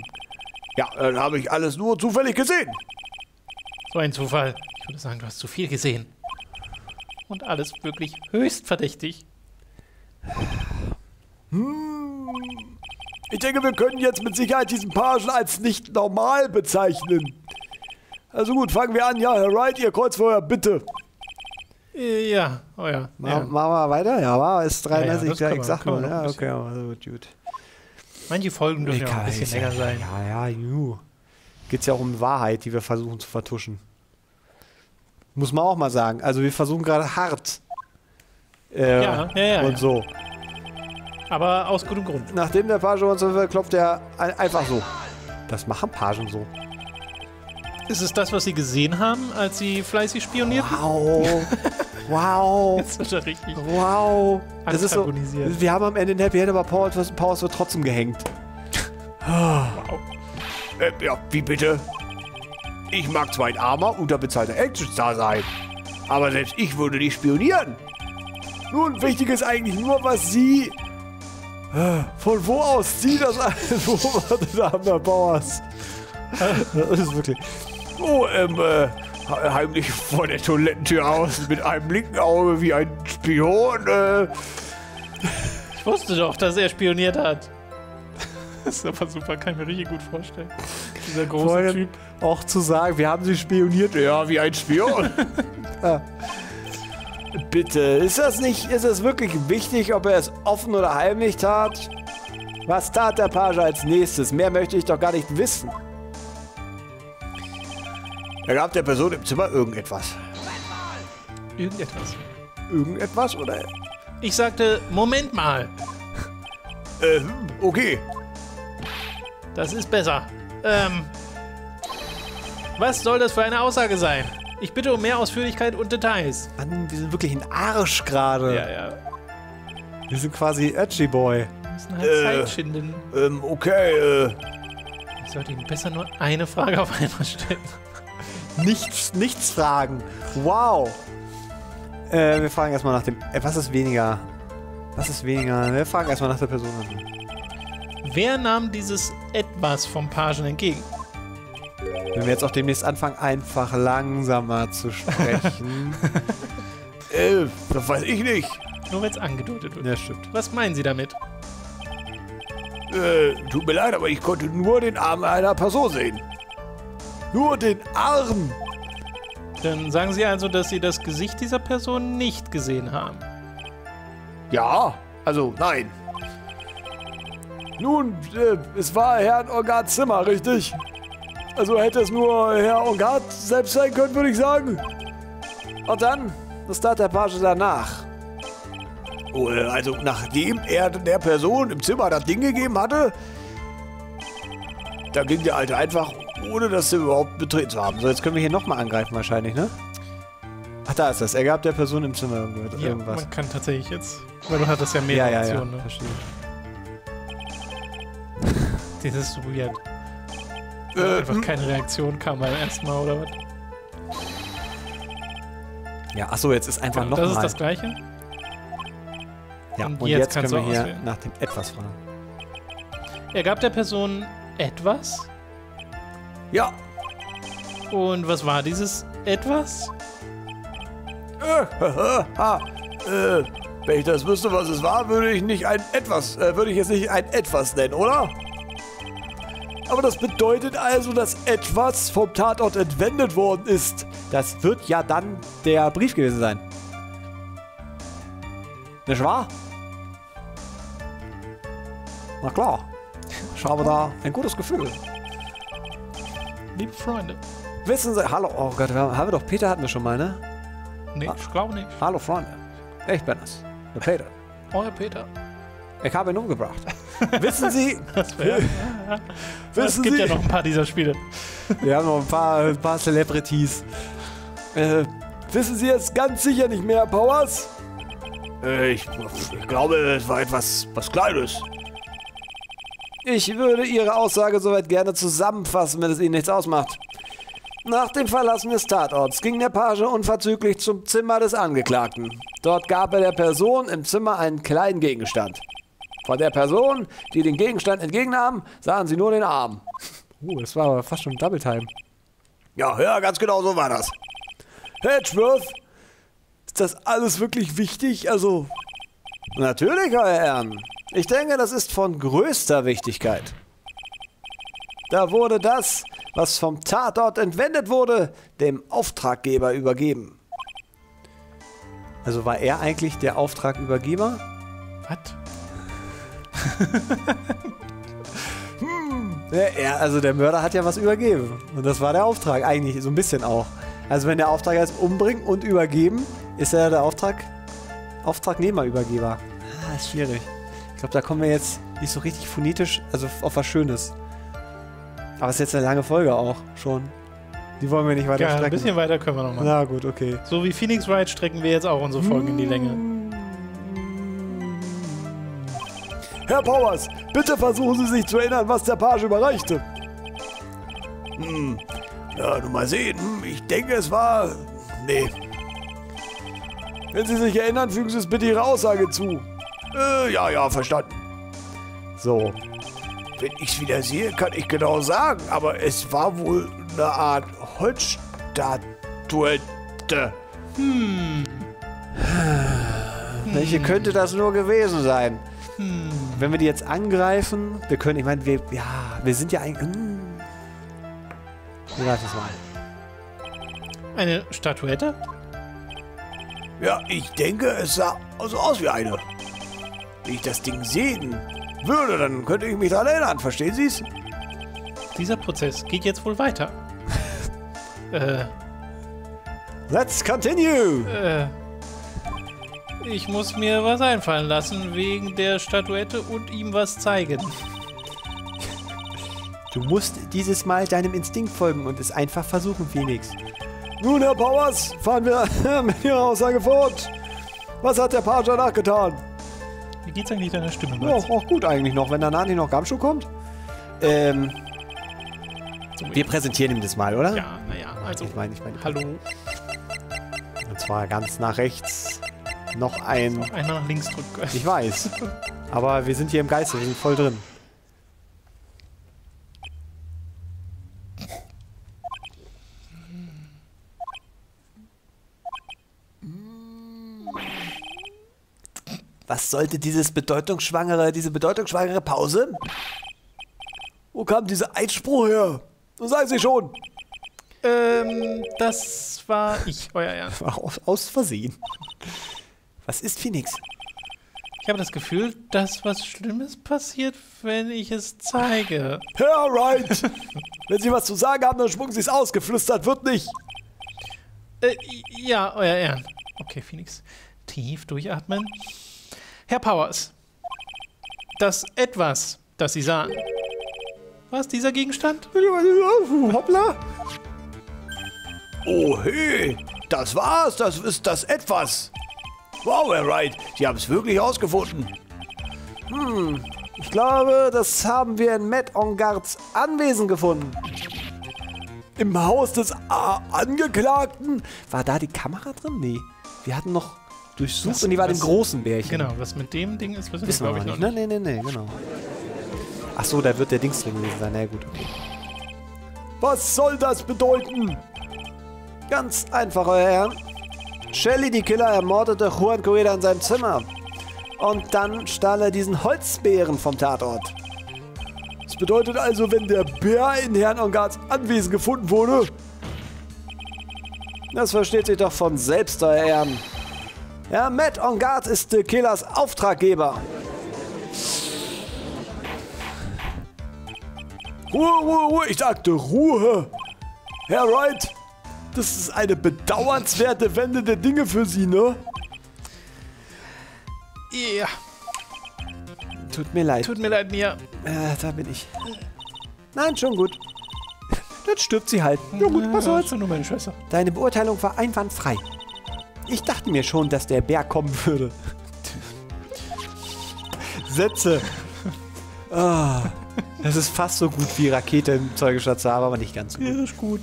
[SPEAKER 1] Ja, dann habe ich alles nur zufällig gesehen.
[SPEAKER 2] so ein Zufall. Ich würde sagen, du hast zu viel gesehen. Und alles wirklich höchst verdächtig.
[SPEAKER 1] Ich denke, wir können jetzt mit Sicherheit diesen Pagen als nicht normal bezeichnen. Also gut, fangen wir an. Ja, Herr Wright, Ihr Kreuzfeuer, bitte.
[SPEAKER 2] Ja, oh ja.
[SPEAKER 7] ma-
[SPEAKER 2] ja.
[SPEAKER 7] Machen wir weiter? Ja, war ist
[SPEAKER 2] Ja, ja,
[SPEAKER 7] 33
[SPEAKER 2] das
[SPEAKER 7] ja, exakt.
[SPEAKER 2] kann man
[SPEAKER 7] mal. Ja, okay, also gut.
[SPEAKER 2] Manche Folgen dürfen ja auch ein bisschen länger
[SPEAKER 7] ja,
[SPEAKER 2] sein.
[SPEAKER 7] Ja, ja, ju. Geht's ja auch um Wahrheit, die wir versuchen zu vertuschen. Muss man auch mal sagen. Also wir versuchen gerade hart. Äh,
[SPEAKER 2] Ja, ja, ja,
[SPEAKER 7] Und
[SPEAKER 2] ja.
[SPEAKER 7] so.
[SPEAKER 2] Aber aus gutem Grund.
[SPEAKER 7] Nachdem der Page uns klopft er ein, einfach so. Das machen Pagen so.
[SPEAKER 2] Ist es das, was Sie gesehen haben, als Sie fleißig spionierten?
[SPEAKER 7] Wow. wow.
[SPEAKER 2] Jetzt wird er richtig.
[SPEAKER 7] Wow. Das ist so. Wir haben am Ende ein Happy End, aber Powers wird trotzdem gehängt.
[SPEAKER 1] Äh, ja, wie bitte? Ich mag zwar ein armer, unterbezahlter Actionstar sein, aber selbst ich würde nicht spionieren. Nun, wichtig ist eigentlich nur, was Sie... Von wo aus Sie das beobachtet haben, Herr Bauers.
[SPEAKER 7] Das ist wirklich.
[SPEAKER 1] Oh, ähm, äh, he- heimlich vor der Toilettentür aus, mit einem linken Auge wie ein Spion, äh...
[SPEAKER 2] Ich wusste doch, dass er spioniert hat. Das ist aber super, kann ich mir richtig gut vorstellen. Dieser große
[SPEAKER 7] Vorhin
[SPEAKER 2] Typ.
[SPEAKER 7] auch zu sagen, wir haben sie spioniert.
[SPEAKER 1] Ja, wie ein Spion.
[SPEAKER 7] Bitte, ist das nicht, ist es wirklich wichtig, ob er es offen oder heimlich tat? Was tat der Page als nächstes? Mehr möchte ich doch gar nicht wissen.
[SPEAKER 1] Er gab der Person im Zimmer irgendetwas.
[SPEAKER 2] Irgendetwas.
[SPEAKER 1] Irgendetwas, oder?
[SPEAKER 2] Ich sagte, Moment mal,
[SPEAKER 1] Äh, okay.
[SPEAKER 2] das ist besser. Ähm, was soll das für eine Aussage sein? Ich bitte um mehr Ausführlichkeit und Details.
[SPEAKER 7] Mann, wir sind wirklich ein Arsch gerade.
[SPEAKER 2] Ja, ja.
[SPEAKER 7] Wir sind quasi Edgy Boy.
[SPEAKER 2] Wir müssen halt
[SPEAKER 1] Äh.
[SPEAKER 2] Zeit schinden.
[SPEAKER 1] Ähm, okay, äh...
[SPEAKER 2] Ich sollte Ihnen besser nur eine Frage auf einmal stellen.
[SPEAKER 7] Nichts, nichts fragen. Wow.
[SPEAKER 1] Äh, wir fragen erstmal nach dem. Äh, was ist weniger? Was ist weniger? Wir fragen erstmal nach der Person.
[SPEAKER 2] Wer nahm dieses Etwas vom Pagen entgegen?
[SPEAKER 1] Wenn wir jetzt auch demnächst anfangen, einfach langsamer zu sprechen.
[SPEAKER 8] Äh, das weiß ich nicht.
[SPEAKER 2] Nur wenn es angedeutet wird.
[SPEAKER 1] ja, stimmt.
[SPEAKER 2] Was meinen Sie damit?
[SPEAKER 8] Äh, tut mir leid, aber ich konnte nur den Arm einer Person sehen. Nur den Arm.
[SPEAKER 2] Dann sagen Sie also, dass Sie das Gesicht dieser Person nicht gesehen haben.
[SPEAKER 8] Ja, also nein. Nun, äh, es war Herrn Orgard Zimmer, richtig? Also hätte es nur Herr Orgard selbst sein können, würde ich sagen.
[SPEAKER 1] Und dann, was tat der Page danach?
[SPEAKER 8] Oh, äh, also nachdem er der Person im Zimmer das Ding gegeben hatte, da ging der Alte einfach, ohne das überhaupt betreten zu haben.
[SPEAKER 1] So, jetzt können wir hier nochmal angreifen wahrscheinlich, ne? Ach, da ist das. Er gab der Person im Zimmer irgendwas.
[SPEAKER 2] Ja,
[SPEAKER 1] irgendwas.
[SPEAKER 2] man kann tatsächlich jetzt, weil du hattest ja
[SPEAKER 1] Ja,
[SPEAKER 2] mehrere
[SPEAKER 1] ja, ja.
[SPEAKER 2] Optionen. Ne?
[SPEAKER 1] Verstehe.
[SPEAKER 2] Das ist so weird.
[SPEAKER 8] Äh,
[SPEAKER 2] Einfach keine Reaktion kam beim ersten Mal oder was?
[SPEAKER 1] Ja, achso, jetzt ist einfach nochmal.
[SPEAKER 2] das ist das gleiche?
[SPEAKER 1] Ja,
[SPEAKER 2] Und
[SPEAKER 1] und,
[SPEAKER 2] jetzt
[SPEAKER 1] jetzt,
[SPEAKER 2] kannst
[SPEAKER 1] können wir
[SPEAKER 2] du
[SPEAKER 1] hier
[SPEAKER 2] auswählen.
[SPEAKER 1] nach dem etwas fragen.
[SPEAKER 2] Er gab der Person etwas.
[SPEAKER 8] ja,
[SPEAKER 2] Und was war dieses etwas?
[SPEAKER 8] ha, äh, wenn ich das wüsste, was es war, würde ich nicht ein etwas, äh, würde ich es nicht ein etwas nennen, oder? Aber das bedeutet also, dass etwas vom Tatort entwendet worden ist.
[SPEAKER 1] Das wird ja dann der Brief gewesen sein. Nicht wahr? Na klar. Ich habe da ein gutes Gefühl.
[SPEAKER 2] Liebe Freunde.
[SPEAKER 1] Wissen Sie, hallo, oh Gott, haben, wir doch, Peter hatten wir schon mal, ne?
[SPEAKER 2] Nee, ich glaube nicht.
[SPEAKER 1] Hallo Freunde, ich bin es, der Peter.
[SPEAKER 2] Euer Peter.
[SPEAKER 1] Ich habe ihn umgebracht. Wissen Sie,
[SPEAKER 2] Das wär, es
[SPEAKER 8] Wissen
[SPEAKER 2] gibt
[SPEAKER 8] Sie,
[SPEAKER 2] ja noch ein paar dieser Spiele.
[SPEAKER 1] wir haben noch ein paar, ein paar Celebrities.
[SPEAKER 8] äh, wissen Sie jetzt ganz sicher nicht mehr, Powers? Äh, ich, ich glaube, es war etwas was Kleines.
[SPEAKER 1] Ich würde Ihre Aussage soweit gerne zusammenfassen, wenn es Ihnen nichts ausmacht. Nach dem Verlassen des Tatorts ging der Page unverzüglich zum Zimmer des Angeklagten. Dort gab er der Person im Zimmer einen kleinen Gegenstand. Von der Person, die den Gegenstand entgegennahm, sahen sie nur den Arm. Oh, das war aber fast schon Double Time.
[SPEAKER 8] Ja, ja, ganz genau so war das. Hedgeworth, ist das alles wirklich wichtig? Also,
[SPEAKER 1] Natürlich, Euer Ehren. Ich denke, das ist von größter Wichtigkeit. Da wurde das, was vom Tatort entwendet wurde, dem Auftraggeber übergeben. Also war er eigentlich der Auftragübergeber?
[SPEAKER 2] Was?
[SPEAKER 1] Ja, er, also der Mörder hat ja was übergeben. Und das war der Auftrag, eigentlich so ein bisschen auch. Also wenn der Auftrag heißt umbringen und übergeben, ist er der Auftrag, Auftragnehmerübergeber. Ah, ist schwierig. Ich glaube, da kommen wir jetzt nicht so richtig phonetisch, also auf was Schönes. Aber es ist jetzt eine lange Folge auch schon. Die wollen wir nicht weiter
[SPEAKER 2] Ja, ein
[SPEAKER 1] strecken.
[SPEAKER 2] bisschen weiter können wir noch mal.
[SPEAKER 1] Na gut, okay.
[SPEAKER 2] So wie Phoenix Wright strecken wir jetzt auch unsere Folgen in die Länge.
[SPEAKER 8] Herr Powers, bitte versuchen Sie sich zu erinnern, was der Page überreichte. Hm, ja, nur mal sehen. Hm, ich denke, es war... Nee. Wenn Sie sich erinnern, fügen Sie es bitte Ihre Aussage zu. Äh, ja, ja, verstanden.
[SPEAKER 1] So.
[SPEAKER 8] Wenn ich es wieder sehe, kann ich genau sagen, aber es war wohl eine Art Holzstatuette.
[SPEAKER 1] Welche könnte das nur gewesen sein? Wenn wir die jetzt angreifen, wir können, ich meine, wir, ja, wir sind ja eigentlich. Hm. Wir greifen es mal an.
[SPEAKER 2] Eine Statuette?
[SPEAKER 8] Ja, ich denke, es sah so aus wie eine. Wenn ich das Ding sehen würde, dann könnte ich mich daran erinnern. Verstehen Sie es?
[SPEAKER 2] Dieser Prozess geht jetzt wohl weiter. äh,
[SPEAKER 1] Let's continue!
[SPEAKER 2] äh. Ich muss mir was einfallen lassen wegen der Statuette und ihm was zeigen.
[SPEAKER 1] Du musst dieses Mal deinem Instinkt folgen und es einfach versuchen, Phoenix.
[SPEAKER 8] Nun, Herr Powers, fahren wir mit Ihrer Aussage fort. Was hat der Page danach getan?
[SPEAKER 2] Wie geht's eigentlich deiner Stimme,
[SPEAKER 1] Ja,
[SPEAKER 2] Mats?
[SPEAKER 1] auch gut eigentlich noch, wenn danach nicht noch Gamschuh kommt. Ähm, wir präsentieren ihm das mal, oder?
[SPEAKER 2] Ja, naja, also.
[SPEAKER 1] Ich meine, ich meine.
[SPEAKER 2] Hallo.
[SPEAKER 7] Und zwar ganz nach rechts. Noch ein.
[SPEAKER 2] Einmal nach links drücken.
[SPEAKER 7] Ich weiß. Aber wir sind hier im Geiste, wir sind voll drin.
[SPEAKER 3] Was sollte dieses bedeutungsschwangere, diese bedeutungsschwangere Pause?
[SPEAKER 1] Wo kam dieser Einspruch her? Sagen Sie schon.
[SPEAKER 2] Ähm, das war ich, euer Ehren.
[SPEAKER 7] Aus, aus Versehen.
[SPEAKER 3] Was ist Phoenix?
[SPEAKER 2] Ich habe das Gefühl, dass was Schlimmes passiert, wenn ich es zeige.
[SPEAKER 1] Herr Wright! Wenn Sie was zu sagen haben, dann schmucken Sie es aus. Geflüstert wird nicht.
[SPEAKER 2] Äh, ja, euer Ehren. Okay, Phoenix. Tief durchatmen. Herr Powers. Das Etwas, das Sie sahen. Was, dieser Gegenstand?
[SPEAKER 1] Hoppla. Oh, hey. Das war's. Das ist das Etwas. Wow, Herr Wright. Sie haben es wirklich ausgefunden.
[SPEAKER 3] Hm, Ich glaube, das haben wir in Matt Ongards Anwesen gefunden.
[SPEAKER 1] Im Haus des A Angeklagten?
[SPEAKER 3] War da die Kamera drin? Nee. Wir hatten noch durchsucht
[SPEAKER 2] Was-
[SPEAKER 3] und die war
[SPEAKER 2] was-
[SPEAKER 3] dem großen Bärchen.
[SPEAKER 2] Genau, was mit dem Ding ist, wissen wir,
[SPEAKER 3] Wissen wir
[SPEAKER 2] glaube
[SPEAKER 3] noch
[SPEAKER 2] ich,
[SPEAKER 3] nicht,
[SPEAKER 2] noch
[SPEAKER 3] ne?
[SPEAKER 2] nicht.
[SPEAKER 3] Nee, nee, nee, genau. Ach so, da wird der Dings drin gewesen sein. Na ja, gut, okay.
[SPEAKER 1] Was soll das bedeuten?
[SPEAKER 3] Ganz einfach, euer Herr. Shelley, die Killer, ermordete Juan Correa in seinem Zimmer. Und dann stahl er diesen Holzbären vom Tatort.
[SPEAKER 1] Das bedeutet also, wenn der Bär in Herrn Ongards Anwesen gefunden wurde,
[SPEAKER 3] Das versteht sich doch von selbst, euer Ehren. Ja, Matt Ongard ist The Killers Auftraggeber.
[SPEAKER 1] Ruhe, Ruhe, Ruhe, ich sagte Ruhe. Herr Wright, das ist eine bedauernswerte Wende der Dinge für Sie, ne?
[SPEAKER 2] Ja,
[SPEAKER 3] Tut mir leid.
[SPEAKER 2] tut mir leid, Mia.
[SPEAKER 3] Äh, da bin ich. Nein, schon gut. Dann stirbt sie halt.
[SPEAKER 2] Ja gut, was soll's? nur meine Schwester.
[SPEAKER 3] Deine Beurteilung war einwandfrei. Ich dachte mir schon, dass der Bär kommen würde.
[SPEAKER 7] Sätze. Ah, das ist fast so gut wie Rakete im Zeugeschatz aber nicht ganz so gut.
[SPEAKER 2] ist gut.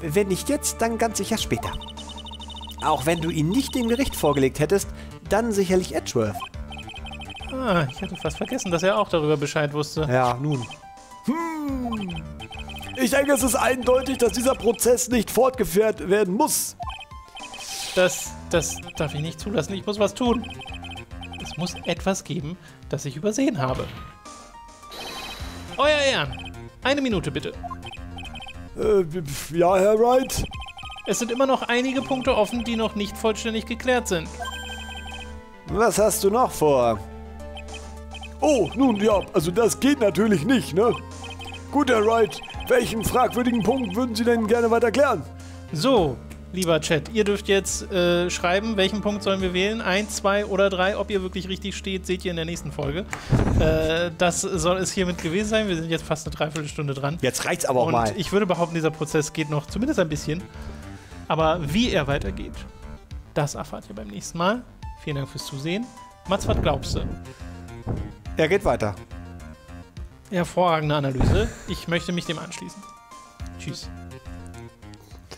[SPEAKER 3] Wenn nicht jetzt, dann ganz sicher später. Auch wenn du ihn nicht dem Gericht vorgelegt hättest, dann sicherlich Edgeworth.
[SPEAKER 2] Ah, ich hatte fast vergessen, dass er auch darüber Bescheid wusste.
[SPEAKER 7] Ja, nun.
[SPEAKER 1] Ich denke, es ist eindeutig, dass dieser Prozess nicht fortgeführt werden muss.
[SPEAKER 2] Das, das darf ich nicht zulassen. Ich muss was tun. Es muss etwas geben, das ich übersehen habe. Euer Ehren, eine Minute bitte.
[SPEAKER 1] Äh, ja, Herr Wright.
[SPEAKER 2] Es sind immer noch einige Punkte offen, die noch nicht vollständig geklärt sind.
[SPEAKER 3] Was hast du noch vor?
[SPEAKER 1] Oh, nun ja, also das geht natürlich nicht, ne? Gut, Herr Wright, welchen fragwürdigen Punkt würden Sie denn gerne weiter klären?
[SPEAKER 2] So, lieber Chat, ihr dürft jetzt äh, schreiben, welchen Punkt sollen wir wählen? Eins, zwei oder drei. Ob ihr wirklich richtig steht, seht ihr in der nächsten Folge. Äh, das soll es hiermit gewesen sein. Wir sind jetzt fast eine Dreiviertelstunde dran.
[SPEAKER 7] Jetzt reicht's aber auch
[SPEAKER 2] Und
[SPEAKER 7] mal.
[SPEAKER 2] ich würde behaupten, dieser Prozess geht noch zumindest ein bisschen. Aber wie er weitergeht, das erfahrt ihr beim nächsten Mal. Vielen Dank fürs Zusehen. Mats, was glaubst du?
[SPEAKER 7] Er geht weiter.
[SPEAKER 2] Hervorragende Analyse. Ich möchte mich dem anschließen. Tschüss.